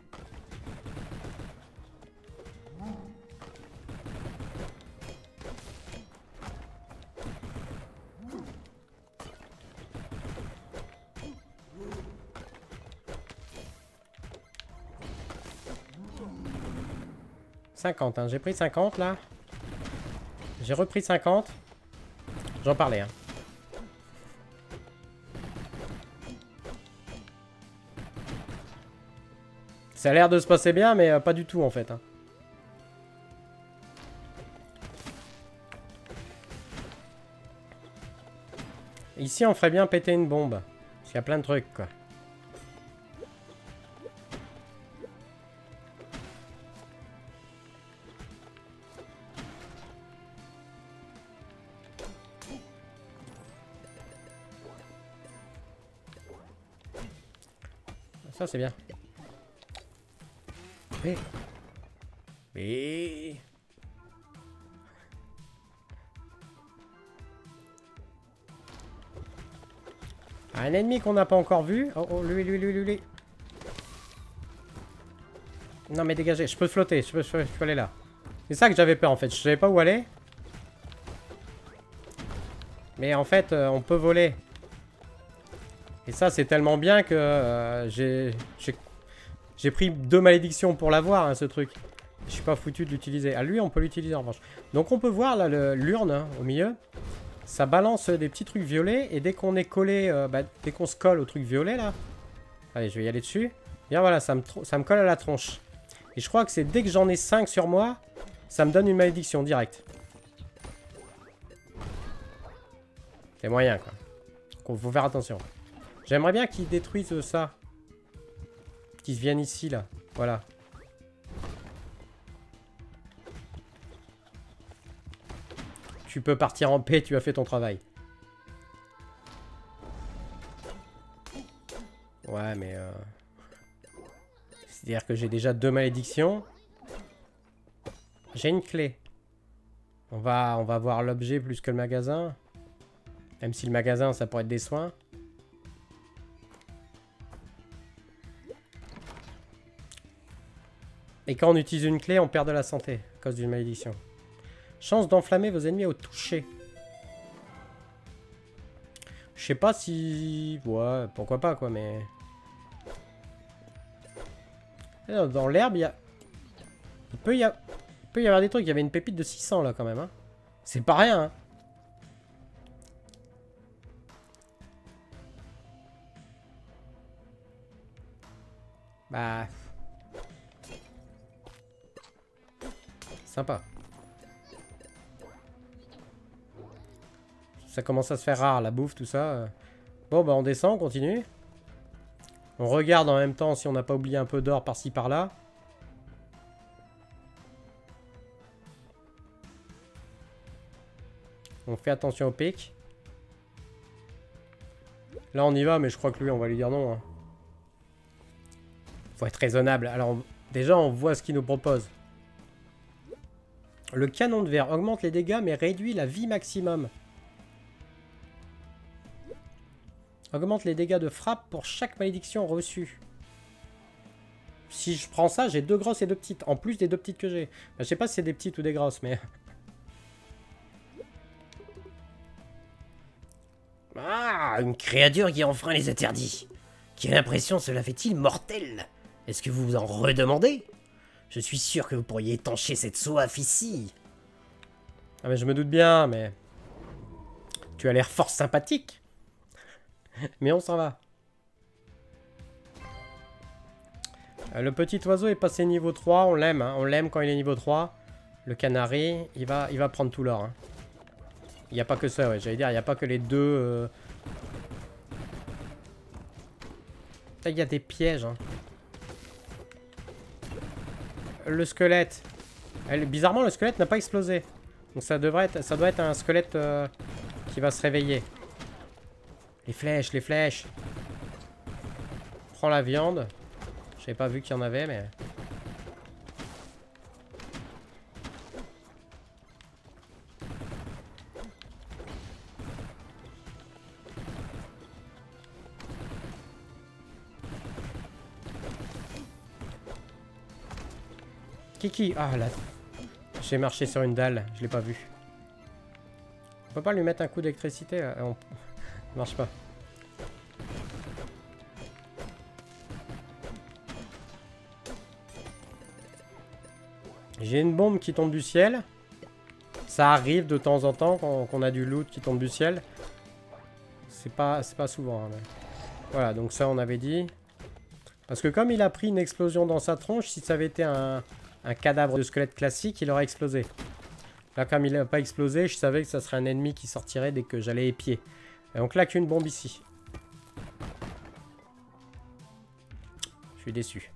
50, hein. J'ai pris 50, là. J'ai repris 50. J'en parlais. Ça a l'air de se passer bien, mais euh, pas du tout, en fait. Hein. Ici, on ferait bien péter une bombe. Parce qu'il y a plein de trucs, quoi. C'est bien. Mais... Mais... Un ennemi qu'on n'a pas encore vu. Oh, oh, lui, lui, lui, lui, lui. Non, mais dégagez. Je peux flotter. Je peux, je peux, aller là. C'est ça que j'avais peur, en fait. Je savais pas où aller. Mais en fait, euh, on peut voler. Et ça, c'est tellement bien que euh, j'ai pris deux malédictions pour l'avoir, hein, ce truc. Je suis pas foutu de l'utiliser. À lui, on peut l'utiliser en revanche. Donc on peut voir là l'urne hein, au milieu. Ça balance des petits trucs violets. Et dès qu'on est collé, euh, bah, dès qu'on se colle au truc violet là. Allez, je vais y aller dessus. Bien voilà, ça me, ça me colle à la tronche. Et je crois que c'est dès que j'en ai 5 sur moi, ça me donne une malédiction direct. C'est moyen quoi. Donc faut faire attention. J'aimerais bien qu'ils détruisent ça. Qu'ils viennent ici là. Voilà. Tu peux partir en paix, tu as fait ton travail. Ouais, mais... Euh, c'est-à-dire que j'ai déjà deux malédictions. J'ai une clé. On va, on va voir l'objet plus que le magasin. Même si le magasin, ça pourrait être des soins. Et quand on utilise une clé, on perd de la santé à cause d'une malédiction. Chance d'enflammer vos ennemis au toucher. Je sais pas si... Ouais, pourquoi pas, quoi, mais... Dans l'herbe, il y a... Il peut y, avoir des trucs. Il y avait une pépite de 600, là, quand même. Hein. C'est pas rien, hein. Bah... Sympa. Ça commence à se faire rare, la bouffe, tout ça. Bon, bah on descend, on continue. On regarde en même temps si on n'a pas oublié un peu d'or par-ci par-là. On fait attention au pic. Là, on y va, mais je crois que lui, on va lui dire non. Hein. Faut être raisonnable. Alors, déjà, on voit ce qu'il nous propose. Le canon de verre augmente les dégâts mais réduit la vie maximum. Augmente les dégâts de frappe pour chaque malédiction reçue. Si je prends ça, j'ai deux grosses et deux petites. En plus des deux petites que j'ai. je sais pas si c'est des petites ou des grosses, mais... Ah, une créature qui enfreint les interdits. Quelle impression cela fait-il mortel? Est-ce que vous vous en redemandez? Je suis sûr que vous pourriez étancher cette soif ici. Ah mais je me doute bien, mais... Tu as l'air fort sympathique. mais on s'en va. Euh, le petit oiseau est passé niveau 3, on l'aime, hein. on l'aime quand il est niveau 3. Le canari, il va, il va prendre tout l'or. Hein. Il n'y a pas que ça, ouais, j'allais dire, il n'y a pas que les deux... Euh... Il y a des pièges. Hein le squelette. Bizarrement, le squelette n'a pas explosé. Donc ça devrait être, ça doit être un squelette euh, qui va se réveiller. Les flèches, les flèches. Prends la viande. J'avais pas vu qu'il y en avait, mais... Kiki Ah là J'ai marché sur une dalle, je l'ai pas vu. On peut pas lui mettre un coup d'électricité euh, on... marche pas. J'ai une bombe qui tombe du ciel. Ça arrive de temps en temps qu'on a du loot qui tombe du ciel. C'est pas, pas souvent. Hein, voilà, donc ça on avait dit. Parce que comme il a pris une explosion dans sa tronche, si ça avait été un, un cadavre de squelette classique, il aurait explosé. Là, comme il n'a pas explosé, je savais que ça serait un ennemi qui sortirait dès que j'allais épier. Et donc là, qu'une bombe ici. Je suis déçu.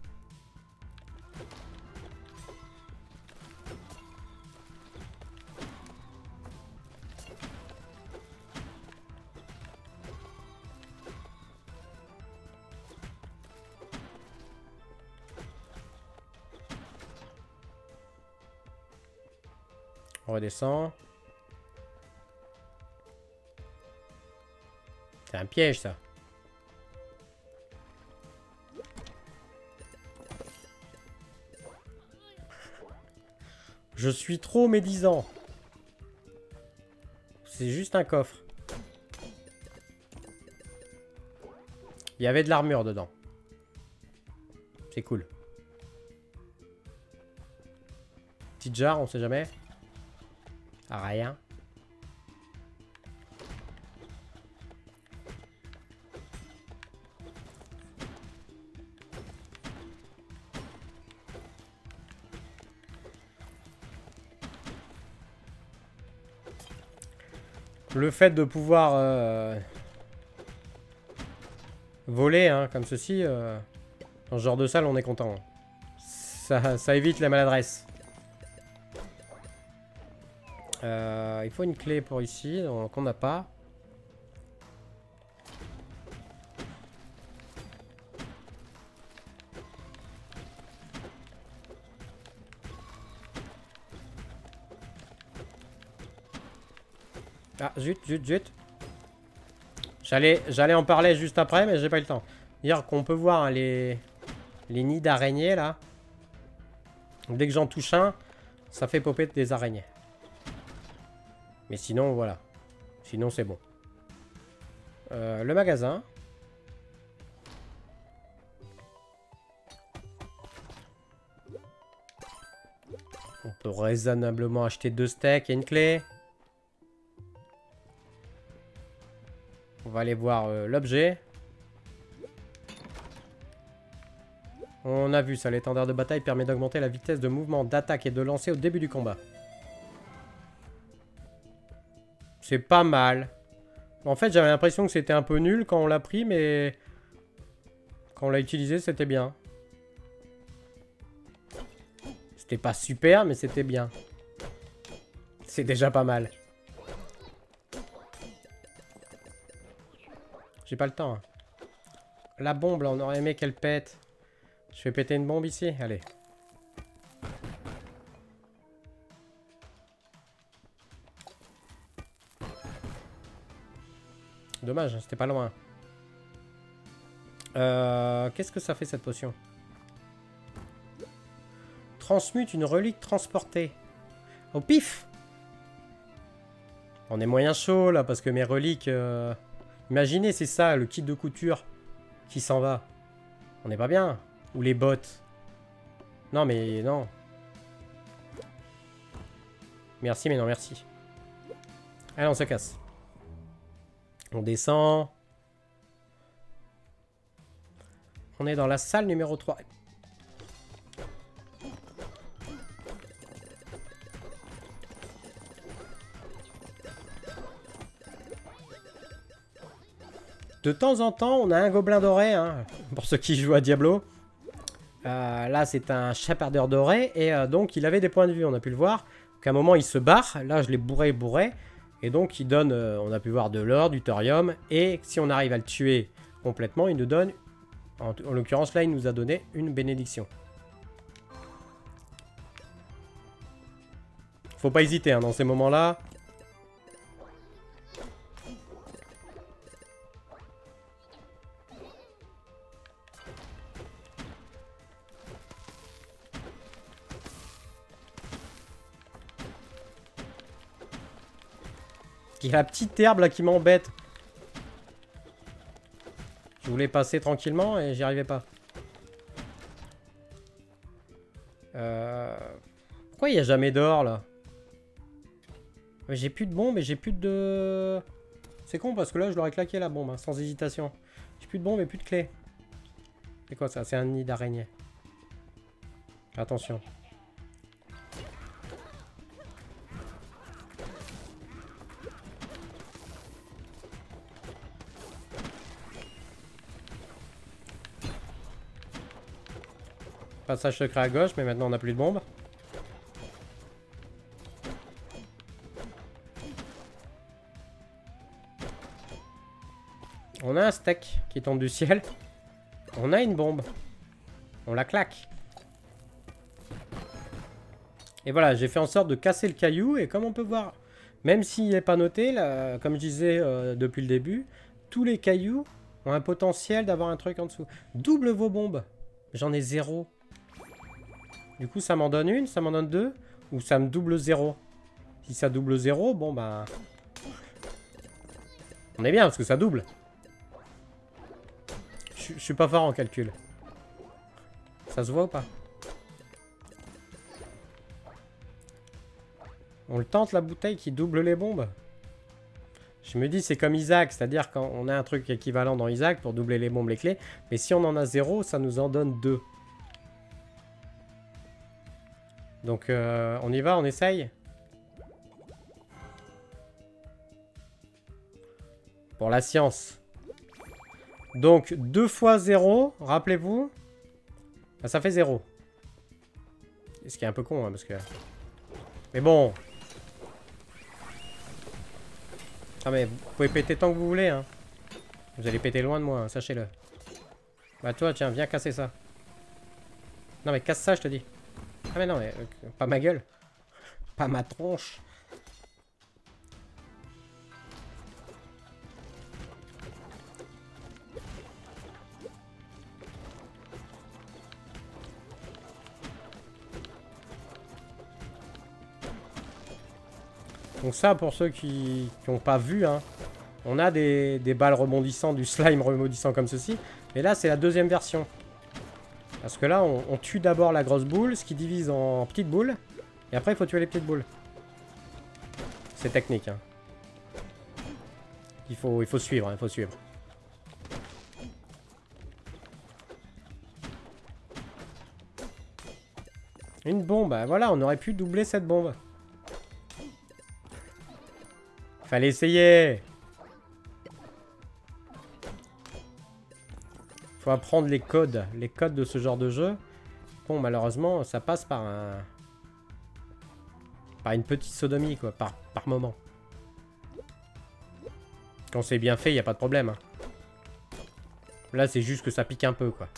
Redescend. C'est un piège, ça. Je suis trop médisant. C'est juste un coffre. Il y avait de l'armure dedans. C'est cool. Petite jarre, on sait jamais. Rien. Le fait de pouvoir euh, voler hein, comme ceci, euh, dans ce genre de salle, on est content. Ça, ça évite la maladresse. Euh, il faut une clé pour ici, donc on n'a pas. Ah, zut, zut, zut. J'allais j'allais en parler juste après, mais j'ai pas eu le temps. Dire qu'on peut voir hein, les, les nids d'araignées, là. Dès que j'en touche un, ça fait popper des araignées. Mais sinon, voilà. Sinon, c'est bon. Euh, le magasin. On peut raisonnablement acheter deux steaks et une clé. On va aller voir euh, l'objet. On a vu ça, l'étendard de bataille permet d'augmenter la vitesse de mouvement, d'attaque et de lancer au début du combat. C'est pas mal. En fait, j'avais l'impression que c'était un peu nul quand on l'a pris, mais... Quand on l'a utilisé, c'était bien. C'était pas super, mais c'était bien. C'est déjà pas mal. J'ai pas le temps. hein. La bombe, là, on aurait aimé qu'elle pète. Je fais péter une bombe ici Allez. Dommage, hein, c'était pas loin. Euh, Qu'est-ce que ça fait cette potion? Transmute une relique transportée. Au pif On est moyen chaud là parce que mes reliques... euh, Imaginez, c'est ça, le kit de couture qui s'en va. On n'est pas bien. Ou les bottes. Non, mais non. Merci, mais non, merci. Allez, on se casse. On descend. On est dans la salle numéro 3. De temps en temps, on a un gobelin doré, hein, pour ceux qui jouent à Diablo. Euh, là, c'est un chapardeur doré, et euh, donc il avait des points de vue, on a pu le voir. Donc à un moment, il se barre, là, je l'ai bourré, bourré. Et donc, il donne, euh, on a pu voir de l'or, du thorium, et si on arrive à le tuer complètement, il nous donne, en, en l'occurrence, là, il nous a donné une bénédiction. Faut pas hésiter, hein, dans ces moments-là. Il y a la petite herbe là qui m'embête. Je voulais passer tranquillement et j'y arrivais pas. Euh... Pourquoi il n'y a jamais d'or là? J'ai plus de bombe et j'ai plus de... C'est con parce que là je l'aurais claqué la bombe, hein, sans hésitation. J'ai plus de bombe et plus de clé. C'est quoi ça? C'est un nid d'araignée. Attention. Passage secret à gauche, mais maintenant on n'a plus de bombe. On a un steak qui tombe du ciel. On a une bombe. On la claque. Et voilà, j'ai fait en sorte de casser le caillou. Et comme on peut voir, même s'il n'est pas noté, comme je disais euh, depuis le début, tous les cailloux ont un potentiel d'avoir un truc en dessous. Double vos bombes. J'en ai zéro. Du coup, ça m'en donne une, ça m'en donne deux, ou ça me double zéro. Si ça double zéro, bon bah... On est bien, parce que ça double. Je suis pas fort en calcul. Ça se voit ou pas? On le tente, la bouteille qui double les bombes? Je me dis, c'est comme Isaac, c'est-à-dire quand on a un truc équivalent dans Isaac pour doubler les bombes, les clés, mais si on en a zéro, ça nous en donne deux. Donc, euh, on y va, on essaye Pour la science. Donc, 2 fois 0, rappelez-vous. Ah, ça fait 0. Ce qui est un peu con, hein, parce que... Mais bon. Ah mais vous pouvez péter tant que vous voulez, hein. Vous allez péter loin de moi, hein, sachez-le. Bah toi, tiens, viens casser ça. Non mais casse ça, je te dis. Ah mais non, mais pas ma gueule. Pas ma tronche. Donc ça, pour ceux qui n'ont pas vu, hein, on a des, balles rebondissantes, du slime rebondissant comme ceci. Mais là, c'est la deuxième version. Parce que là, on, tue d'abord la grosse boule, ce qui divise en petites boules. Et après, il faut tuer les petites boules. C'est technique. Hein. Il, faut, suivre, hein, il faut suivre. Une bombe, bah, voilà, on aurait pu doubler cette bombe. Fallait essayer Faut apprendre les codes. Les codes de ce genre de jeu. Bon, malheureusement, ça passe par un... Par une petite sodomie, quoi. Par, moment. Quand c'est bien fait, il a pas de problème. Hein. Là, c'est juste que ça pique un peu, quoi.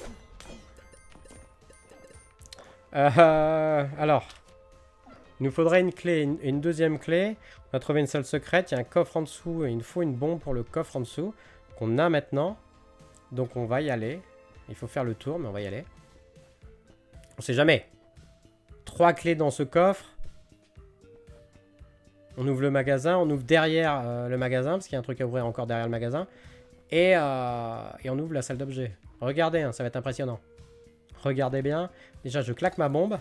Euh, alors. Il nous faudrait une clé, une, une, deuxième clé. On a trouvé une salle secrète. Il y a un coffre en dessous. Et il nous faut une bombe pour le coffre en dessous. Qu'on a maintenant. Donc on va y aller. Il faut faire le tour, mais on va y aller. On sait jamais. Trois clés dans ce coffre. On ouvre le magasin. On ouvre derrière euh, le magasin. Parce qu'il y a un truc à ouvrir encore derrière le magasin. Et, euh, et on ouvre la salle d'objets. Regardez, hein, ça va être impressionnant. Regardez bien. Déjà, je claque ma bombe.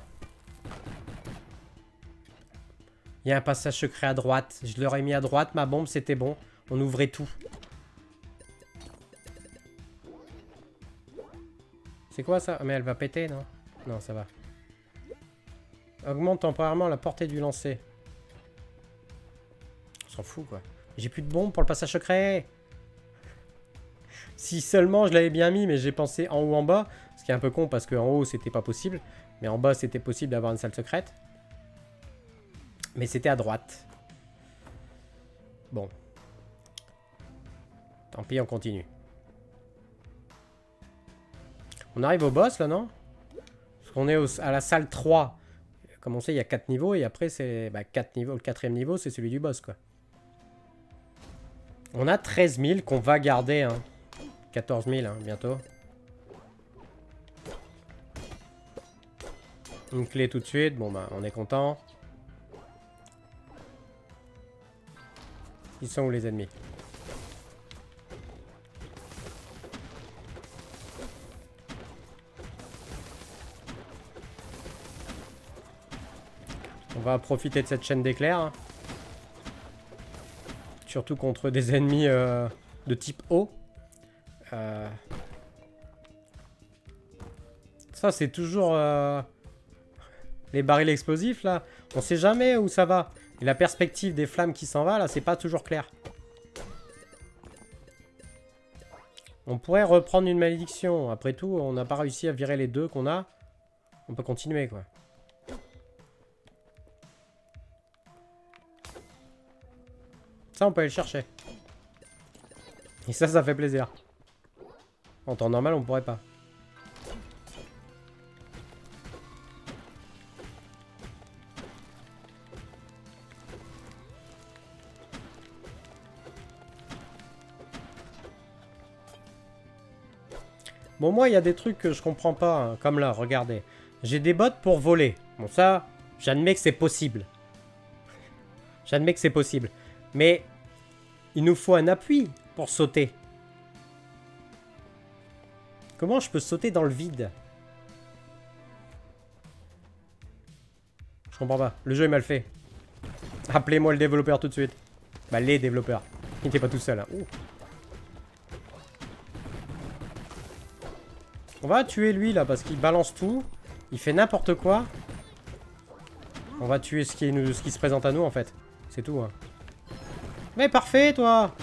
Il y a un passage secret à droite. Je l'aurais mis à droite, ma bombe, c'était bon. On ouvrait tout. C'est quoi ça? Mais elle va péter, non? Non, ça va. Augmente temporairement la portée du lancer. On s'en fout, quoi. J'ai plus de bombe pour le passage secret Si seulement je l'avais bien mis, mais j'ai pensé en haut en bas. Ce qui est un peu con parce qu'en haut, c'était pas possible. Mais en bas, c'était possible d'avoir une salle secrète. Mais c'était à droite. Bon. Tant pis, on continue. On arrive au boss, là, non? Parce qu'on est à la salle 3. Comme on sait, il y a 4 niveaux. Et après, c'est 4 bah, niveaux. Le quatrième niveau, c'est celui du boss, quoi. On a 13 000 qu'on va garder. Hein. 14 000, hein, bientôt. Une clé tout de suite. Bon, bah, on est content. Ils sont où les ennemis? On va profiter de cette chaîne d'éclairs. Surtout contre des ennemis euh, de type eau. Euh. Ça, c'est toujours... Euh, les barils explosifs, là. On sait jamais où ça va. Et la perspective des flammes qui s'en va, là, c'est pas toujours clair. On pourrait reprendre une malédiction. Après tout, on n'a pas réussi à virer les deux qu'on a. On peut continuer, quoi. Ça, on peut aller le chercher. Et ça, ça fait plaisir. En temps normal, on pourrait pas. Bon, moi, il y a des trucs que je comprends pas. Hein, comme là, regardez. J'ai des bottes pour voler. Bon, ça, j'admets que c'est possible. J'admets que c'est possible. Mais il nous faut un appui pour sauter. Comment je peux sauter dans le vide? Je comprends pas. Le jeu est mal fait. Appelez-moi le développeur tout de suite. Bah, les développeurs. Il n'était pas tout seul. Hein. On va tuer lui là parce qu'il balance tout. Il fait n'importe quoi. On va tuer ce qui, ce qui se présente à nous en fait. C'est tout. Hein. Mais parfait toi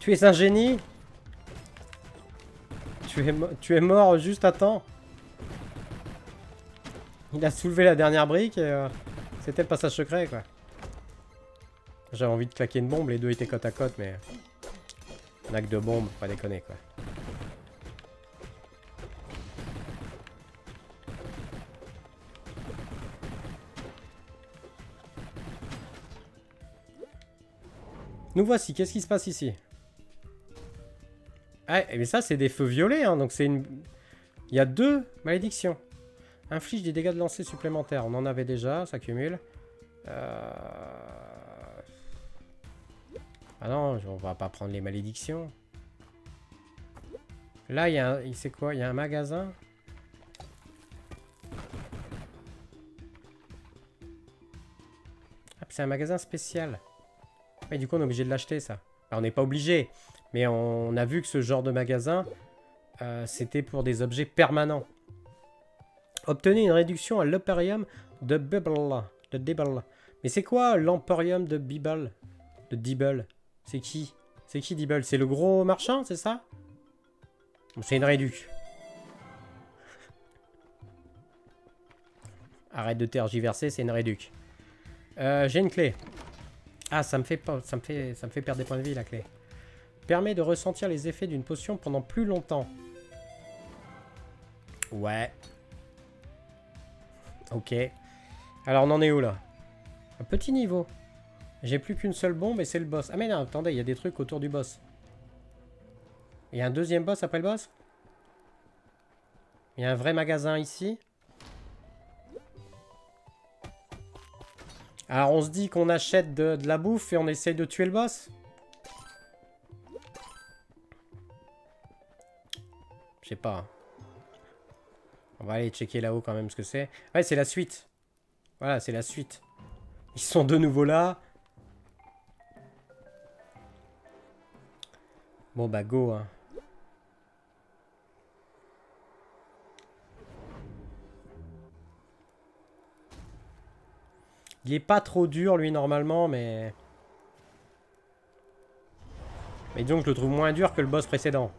Tu es un génie tu es, tu es mort juste à temps. Il a soulevé la dernière brique et euh, c'était le passage secret quoi. J'avais envie de claquer une bombe, les deux étaient côte à côte mais... Un acte de bombe, pas déconner quoi. Nous voici, qu'est-ce qui se passe ici? Ah, mais ça c'est des feux violets, hein, donc c'est une... Il y a deux malédictions. Inflige des dégâts de lancer supplémentaires, on en avait déjà, ça cumule. Euh... Ah non, on va pas prendre les malédictions. Là, il y a un... C'est quoi? Il y a un magasin Ah, c'est un magasin spécial. Mais du coup, on est obligé de l'acheter, ça. on n'est pas obligé. Mais on a vu que ce genre de magasin, euh, c'était pour des objets permanents. Obtenez une réduction à l'Emporium de Bibble. De Dibble. Mais c'est quoi l'Emporium de Bibble? De Dibble C'est qui? C'est qui Dibble? C'est le gros marchand, c'est ça? C'est une réduc? Arrête de tergiverser, c'est une réduc. Euh, J'ai une clé. Ah, ça me fait ça me fait, ça me fait perdre des points de vie la clé. Permet de ressentir les effets d'une potion pendant plus longtemps. Ouais. Ok. Alors on en est où là? Un petit niveau. J'ai plus qu'une seule bombe et c'est le boss. Ah mais non, attendez, il y a des trucs autour du boss. Il y a un deuxième boss après le boss? Il y a un vrai magasin ici? Alors on se dit qu'on achète de, la bouffe et on essaye de tuer le boss Je sais pas. On va aller checker là-haut quand même ce que c'est. Ouais, c'est la suite. Voilà, c'est la suite. Ils sont de nouveau là. Bon bah go hein. Il est pas trop dur, lui, normalement, mais... Mais donc, je le trouve moins dur que le boss précédent.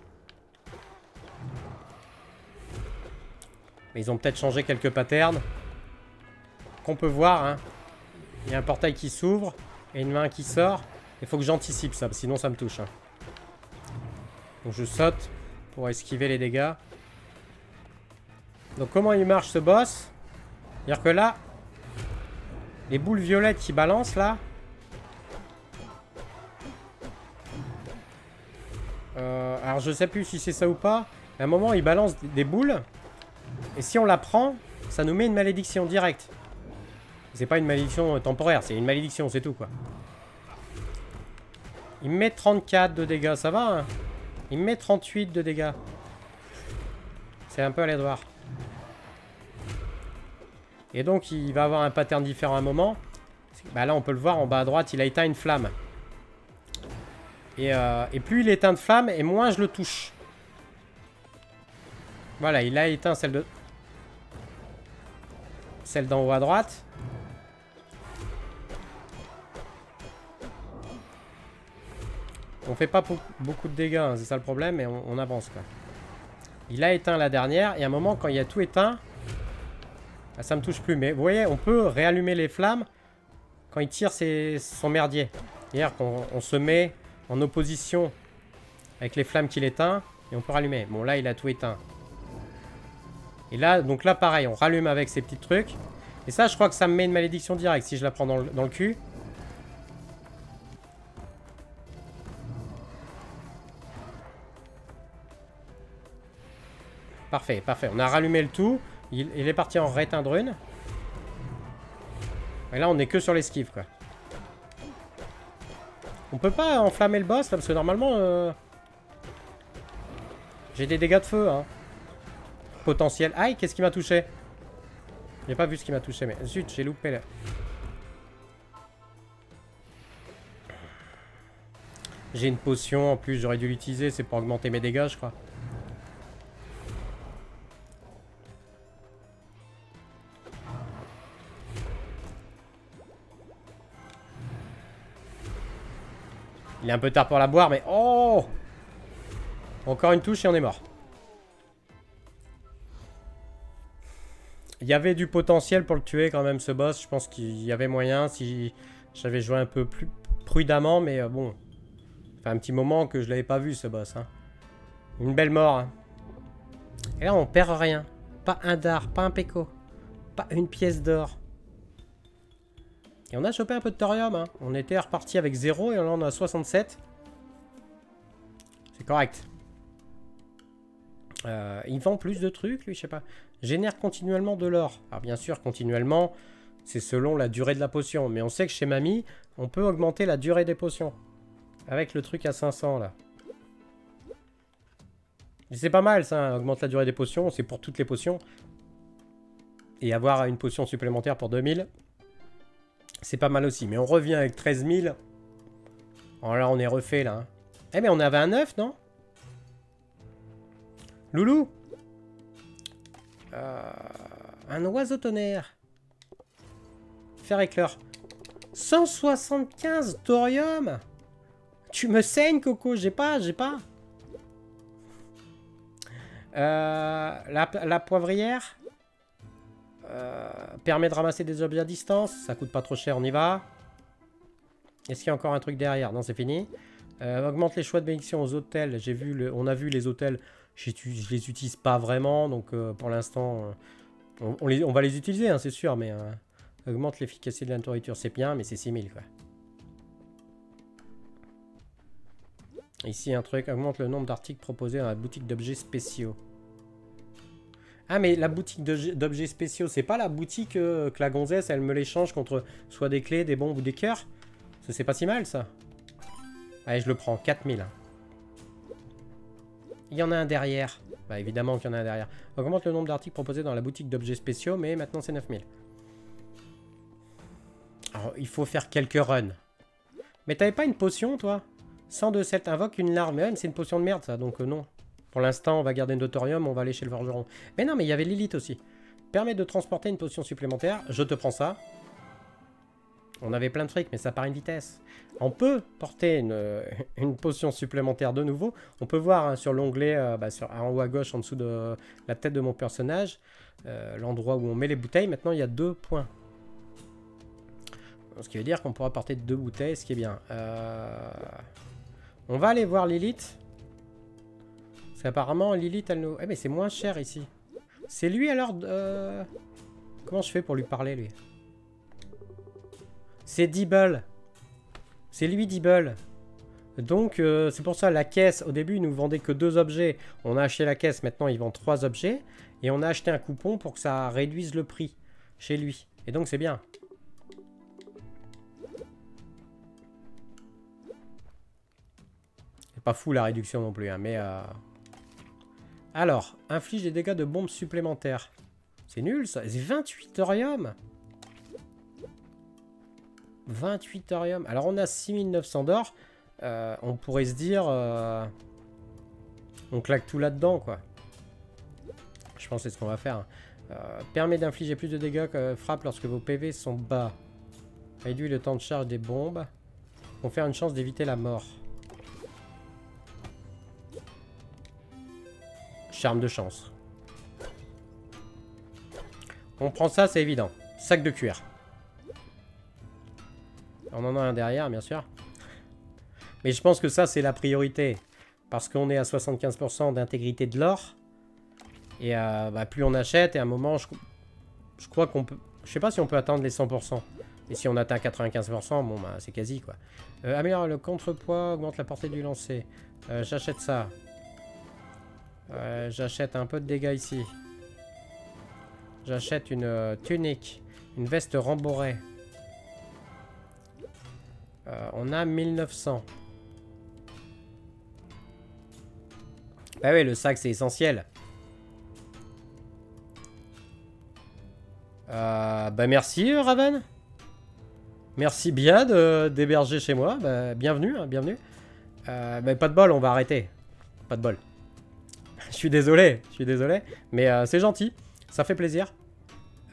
Mais ils ont peut-être changé quelques patterns. Qu'on peut voir, hein. Il y a un portail qui s'ouvre et une main qui sort. Il faut que j'anticipe ça, sinon ça me touche. Hein. Donc je saute pour esquiver les dégâts. Donc comment il marche ce boss? C'est-à-dire que là, les boules violettes qui balancent là. Euh, alors je sais plus si c'est ça ou pas. À un moment il balance des boules. Et si on la prend, ça nous met une malédiction directe. C'est pas une malédiction temporaire, c'est une malédiction, c'est tout quoi. Il me met 34 de dégâts, ça va hein Il me met 38 de dégâts. C'est un peu aléatoire. Et donc il va avoir un pattern différent à un moment. Bah là on peut le voir en bas à droite, il a éteint une flamme. Et, euh, et plus il éteint de flamme, et moins je le touche. Voilà, il a éteint celle de... Celle d'en haut à droite. On fait pas beaucoup de dégâts, hein, c'est ça le problème, mais on, on avance quoi. Il a éteint la dernière, et à un moment, quand il a tout éteint, ça me touche plus. Mais vous voyez, on peut réallumer les flammes quand il tire son merdier. C'est-à-dire qu'on se met en opposition avec les flammes qu'il éteint et on peut rallumer. Bon, là, il a tout éteint. Et là, donc là, pareil, on rallume avec ces petits trucs. Et ça, je crois que ça me met une malédiction directe si je la prends dans le, dans le cul. Parfait, parfait. On a rallumé le tout. Il, est parti en réteindre une. Et là, on est que sur l'esquive, quoi. On peut pas enflammer le boss, là, parce que normalement... Euh, j'ai des dégâts de feu, hein. Potentiel. Aïe, qu'est-ce qui m'a touché? J'ai pas vu ce qui m'a touché, mais... Zut, j'ai loupé, là. J'ai une potion, en plus, j'aurais dû l'utiliser. C'est pour augmenter mes dégâts, je crois. Il est un peu tard pour la boire, mais... Oh Encore une touche et on est mort. Il y avait du potentiel pour le tuer quand même, ce boss. Je pense qu'il y avait moyen si j'avais joué un peu plus prudemment, mais euh, bon. Ça fait un petit moment que je l'avais pas vu, ce boss. Hein. Une belle mort. Hein. Et là, on perd rien. Pas un dard, pas un péco. Pas une pièce d'or. Et on a chopé un peu de thorium. Hein. On était reparti avec 0 et là on a 67. C'est correct. Euh, il vend plus de trucs, lui, je sais pas. Génère continuellement de l'or. Alors bien sûr, continuellement, c'est selon la durée de la potion. Mais on sait que chez Mamie, on peut augmenter la durée des potions. Avec le truc à 500, là. C'est pas mal, ça, augmente la durée des potions. C'est pour toutes les potions. Et avoir une potion supplémentaire pour 2000, c'est pas mal aussi. Mais on revient avec 13 000. Oh là, on est refait, là. Hein. Eh, mais on avait un 9, non? Loulou? Euh, Un oiseau tonnerre. Faire éclore. 175 thorium Tu me saignes, Coco J'ai pas, j'ai pas. Euh, la, poivrière? Permet de ramasser des objets à distance. Ça coûte pas trop cher, on y va. Est-ce qu'il y a encore un truc derrière? Non, c'est fini. Euh, augmente les choix de bénédiction aux hôtels. Vu, on a vu les hôtels. Je les utilise pas vraiment, donc pour l'instant, on, on, va les utiliser, hein, c'est sûr, mais augmente l'efficacité de la nourriture, c'est bien, mais c'est 6000 quoi. Ici, un truc, augmente le nombre d'articles proposés dans la boutique d'objets spéciaux. Ah, mais la boutique d'objets spéciaux, c'est pas la boutique euh, que la gonzesse, elle me l'échange contre soit des clés, des bombes ou des cœurs? C'est pas si mal, ça. Allez, je le prends, 4000. Il y en a un derrière. Bah, évidemment qu'il y en a un derrière. Augmente le nombre d'articles proposés dans la boutique d'objets spéciaux, mais maintenant c'est 9000. Alors, il faut faire quelques runs. Mais t'avais pas une potion, toi? 102-7 invoque une larme. C'est une potion de merde, ça, donc euh, non. Pour l'instant, on va garder Notorium, on va aller chez le forgeron. Mais non, mais il y avait Lilith aussi. Permet de transporter une potion supplémentaire. Je te prends ça. On avait plein de trucs, mais ça part une vitesse. On peut porter une, potion supplémentaire de nouveau. On peut voir hein, sur l'onglet, euh, bah, en haut à gauche, en dessous de la tête de mon personnage, euh, l'endroit où on met les bouteilles. Maintenant, il y a deux points. Ce qui veut dire qu'on pourra porter deux bouteilles, ce qui est bien. On va aller voir Lilith. Parce qu'apparemment, Lilith, elle nous... Eh, mais c'est moins cher ici. C'est lui, alors... Euh, comment je fais pour lui parler, lui? C'est Dibble. C'est lui, Dibble. Donc, euh, c'est pour ça, la caisse, au début, il nous vendait que deux objets. On a acheté la caisse, maintenant, il vend trois objets. Et on a acheté un coupon pour que ça réduise le prix chez lui. Et donc, c'est bien. pas fou la réduction non plus, hein, mais... Euh... Alors, inflige des dégâts de bombes supplémentaires. C'est nul ça, c'est 28 thorium 28 thorium. Alors on a 6900 d'or. Euh, on pourrait se dire... Euh, on claque tout là-dedans, quoi. Je pense que c'est ce qu'on va faire. Hein. Euh, permet d'infliger plus de dégâts que frappe lorsque vos PV sont bas. Réduit le temps de charge des bombes. Confère une chance d'éviter la mort. Charme de chance. On prend ça, c'est évident. Sac de cuir. On en a un derrière, bien sûr. Mais je pense que ça, c'est la priorité. Parce qu'on est à 75% d'intégrité de l'or. Et euh, bah, plus on achète, et à un moment, je, crois qu'on peut... Je sais pas si on peut atteindre les 100%. Et si on atteint 95%, bon, bah, c'est quasi, quoi. Euh, améliore le contrepoids, augmente la portée du lancer. Euh, j'achète ça. J'achète un peu de dégâts ici. J'achète une euh, tunique. Une veste rembourrée. Euh, on a 1900. Bah oui, le sac, c'est essentiel. Euh, bah merci, Raven. Merci bien d'héberger chez moi. Bah, bienvenue, hein, bienvenue. mais pas de bol, on va arrêter. Pas de bol. Je suis désolé, je suis désolé. Mais euh, c'est gentil, ça fait plaisir.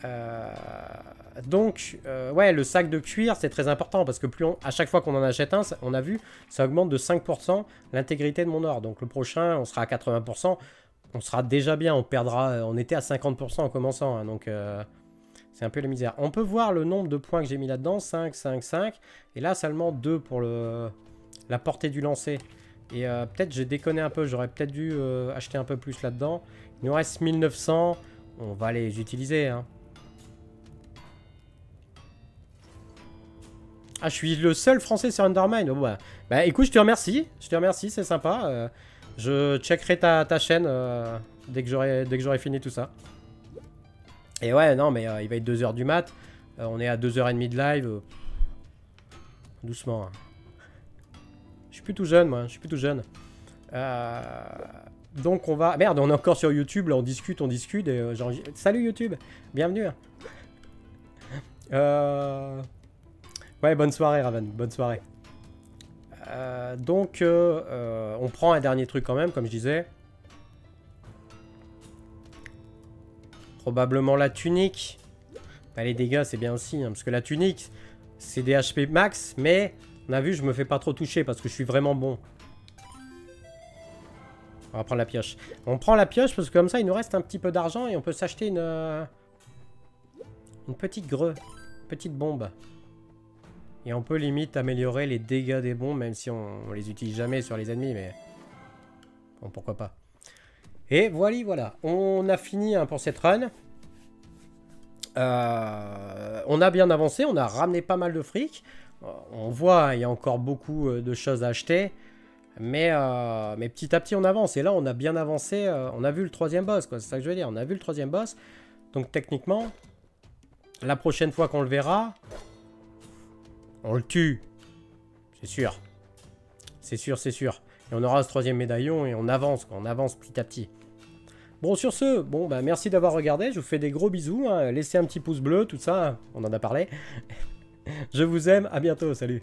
Euh, donc, euh, ouais, le sac de cuir, c'est très important parce que plus on, à chaque fois qu'on en achète un, on a vu, ça augmente de 5% l'intégrité de mon or. Donc le prochain, on sera à 80%. On sera déjà bien, on perdra, on était à 50% en commençant. Hein, donc c'est un peu la misère. On peut voir le nombre de points que j'ai mis là-dedans, 5, 5, 5. Et là, seulement 2 pour la portée du lancer. Et peut-être j'ai déconné un peu, j'aurais peut-être dû acheter un peu plus là-dedans. Il nous reste 1900, on va les utiliser. Hein. Ah, je suis le seul français sur Undermine. bah. bah. écoute, je te remercie. Je te remercie, c'est sympa. Euh, je checkerai ta, chaîne euh, dès que j'aurai fini tout ça. Et ouais, non, mais euh, il va être 2h du mat. on est à 2h30 de live. doucement. Hein. Plus tout jeune, moi. Je suis plus tout jeune. donc on va... Merde, on est encore sur YouTube. Là, on discute, on discute. Et, Salut YouTube. Bienvenue. Euh... Ouais, bonne soirée, Raven. Bonne soirée. Euh, donc, euh, euh, on prend un dernier truc quand même, comme je disais. Probablement la tunique. Bah, les dégâts, c'est bien aussi. Hein, parce que la tunique, c'est des HP max. Mais, on a vu, je me fais pas trop toucher parce que je suis vraiment bon. On va prendre la pioche. On prend la pioche parce que comme ça, il nous reste un petit peu d'argent et on peut s'acheter une... Une petite greu. Petite bombe. Et on peut limite améliorer les dégâts des bombes, même si on, les utilise jamais sur les ennemis, mais... Bon, pourquoi pas. Et voilà, voilà. On a fini hein, pour cette run. Euh, on a bien avancé, on a ramené pas mal de fric. Euh, on voit, il y a encore beaucoup euh, de choses à acheter. Mais, mais petit à petit, on avance. Et là, on a bien avancé. on a vu le troisième boss. C'est ça que je veux dire. On a vu le troisième boss. Donc, techniquement, la prochaine fois qu'on le verra, on le tue. C'est sûr. C'est sûr, c'est sûr. Et on aura ce troisième médaillon et on avance, On avance petit à petit. Bon, sur ce, bon, bah, merci d'avoir regardé. Je vous fais des gros bisous. Hein. Laissez un petit pouce bleu, tout ça. On en a parlé. Je vous aime. À bientôt. Salut.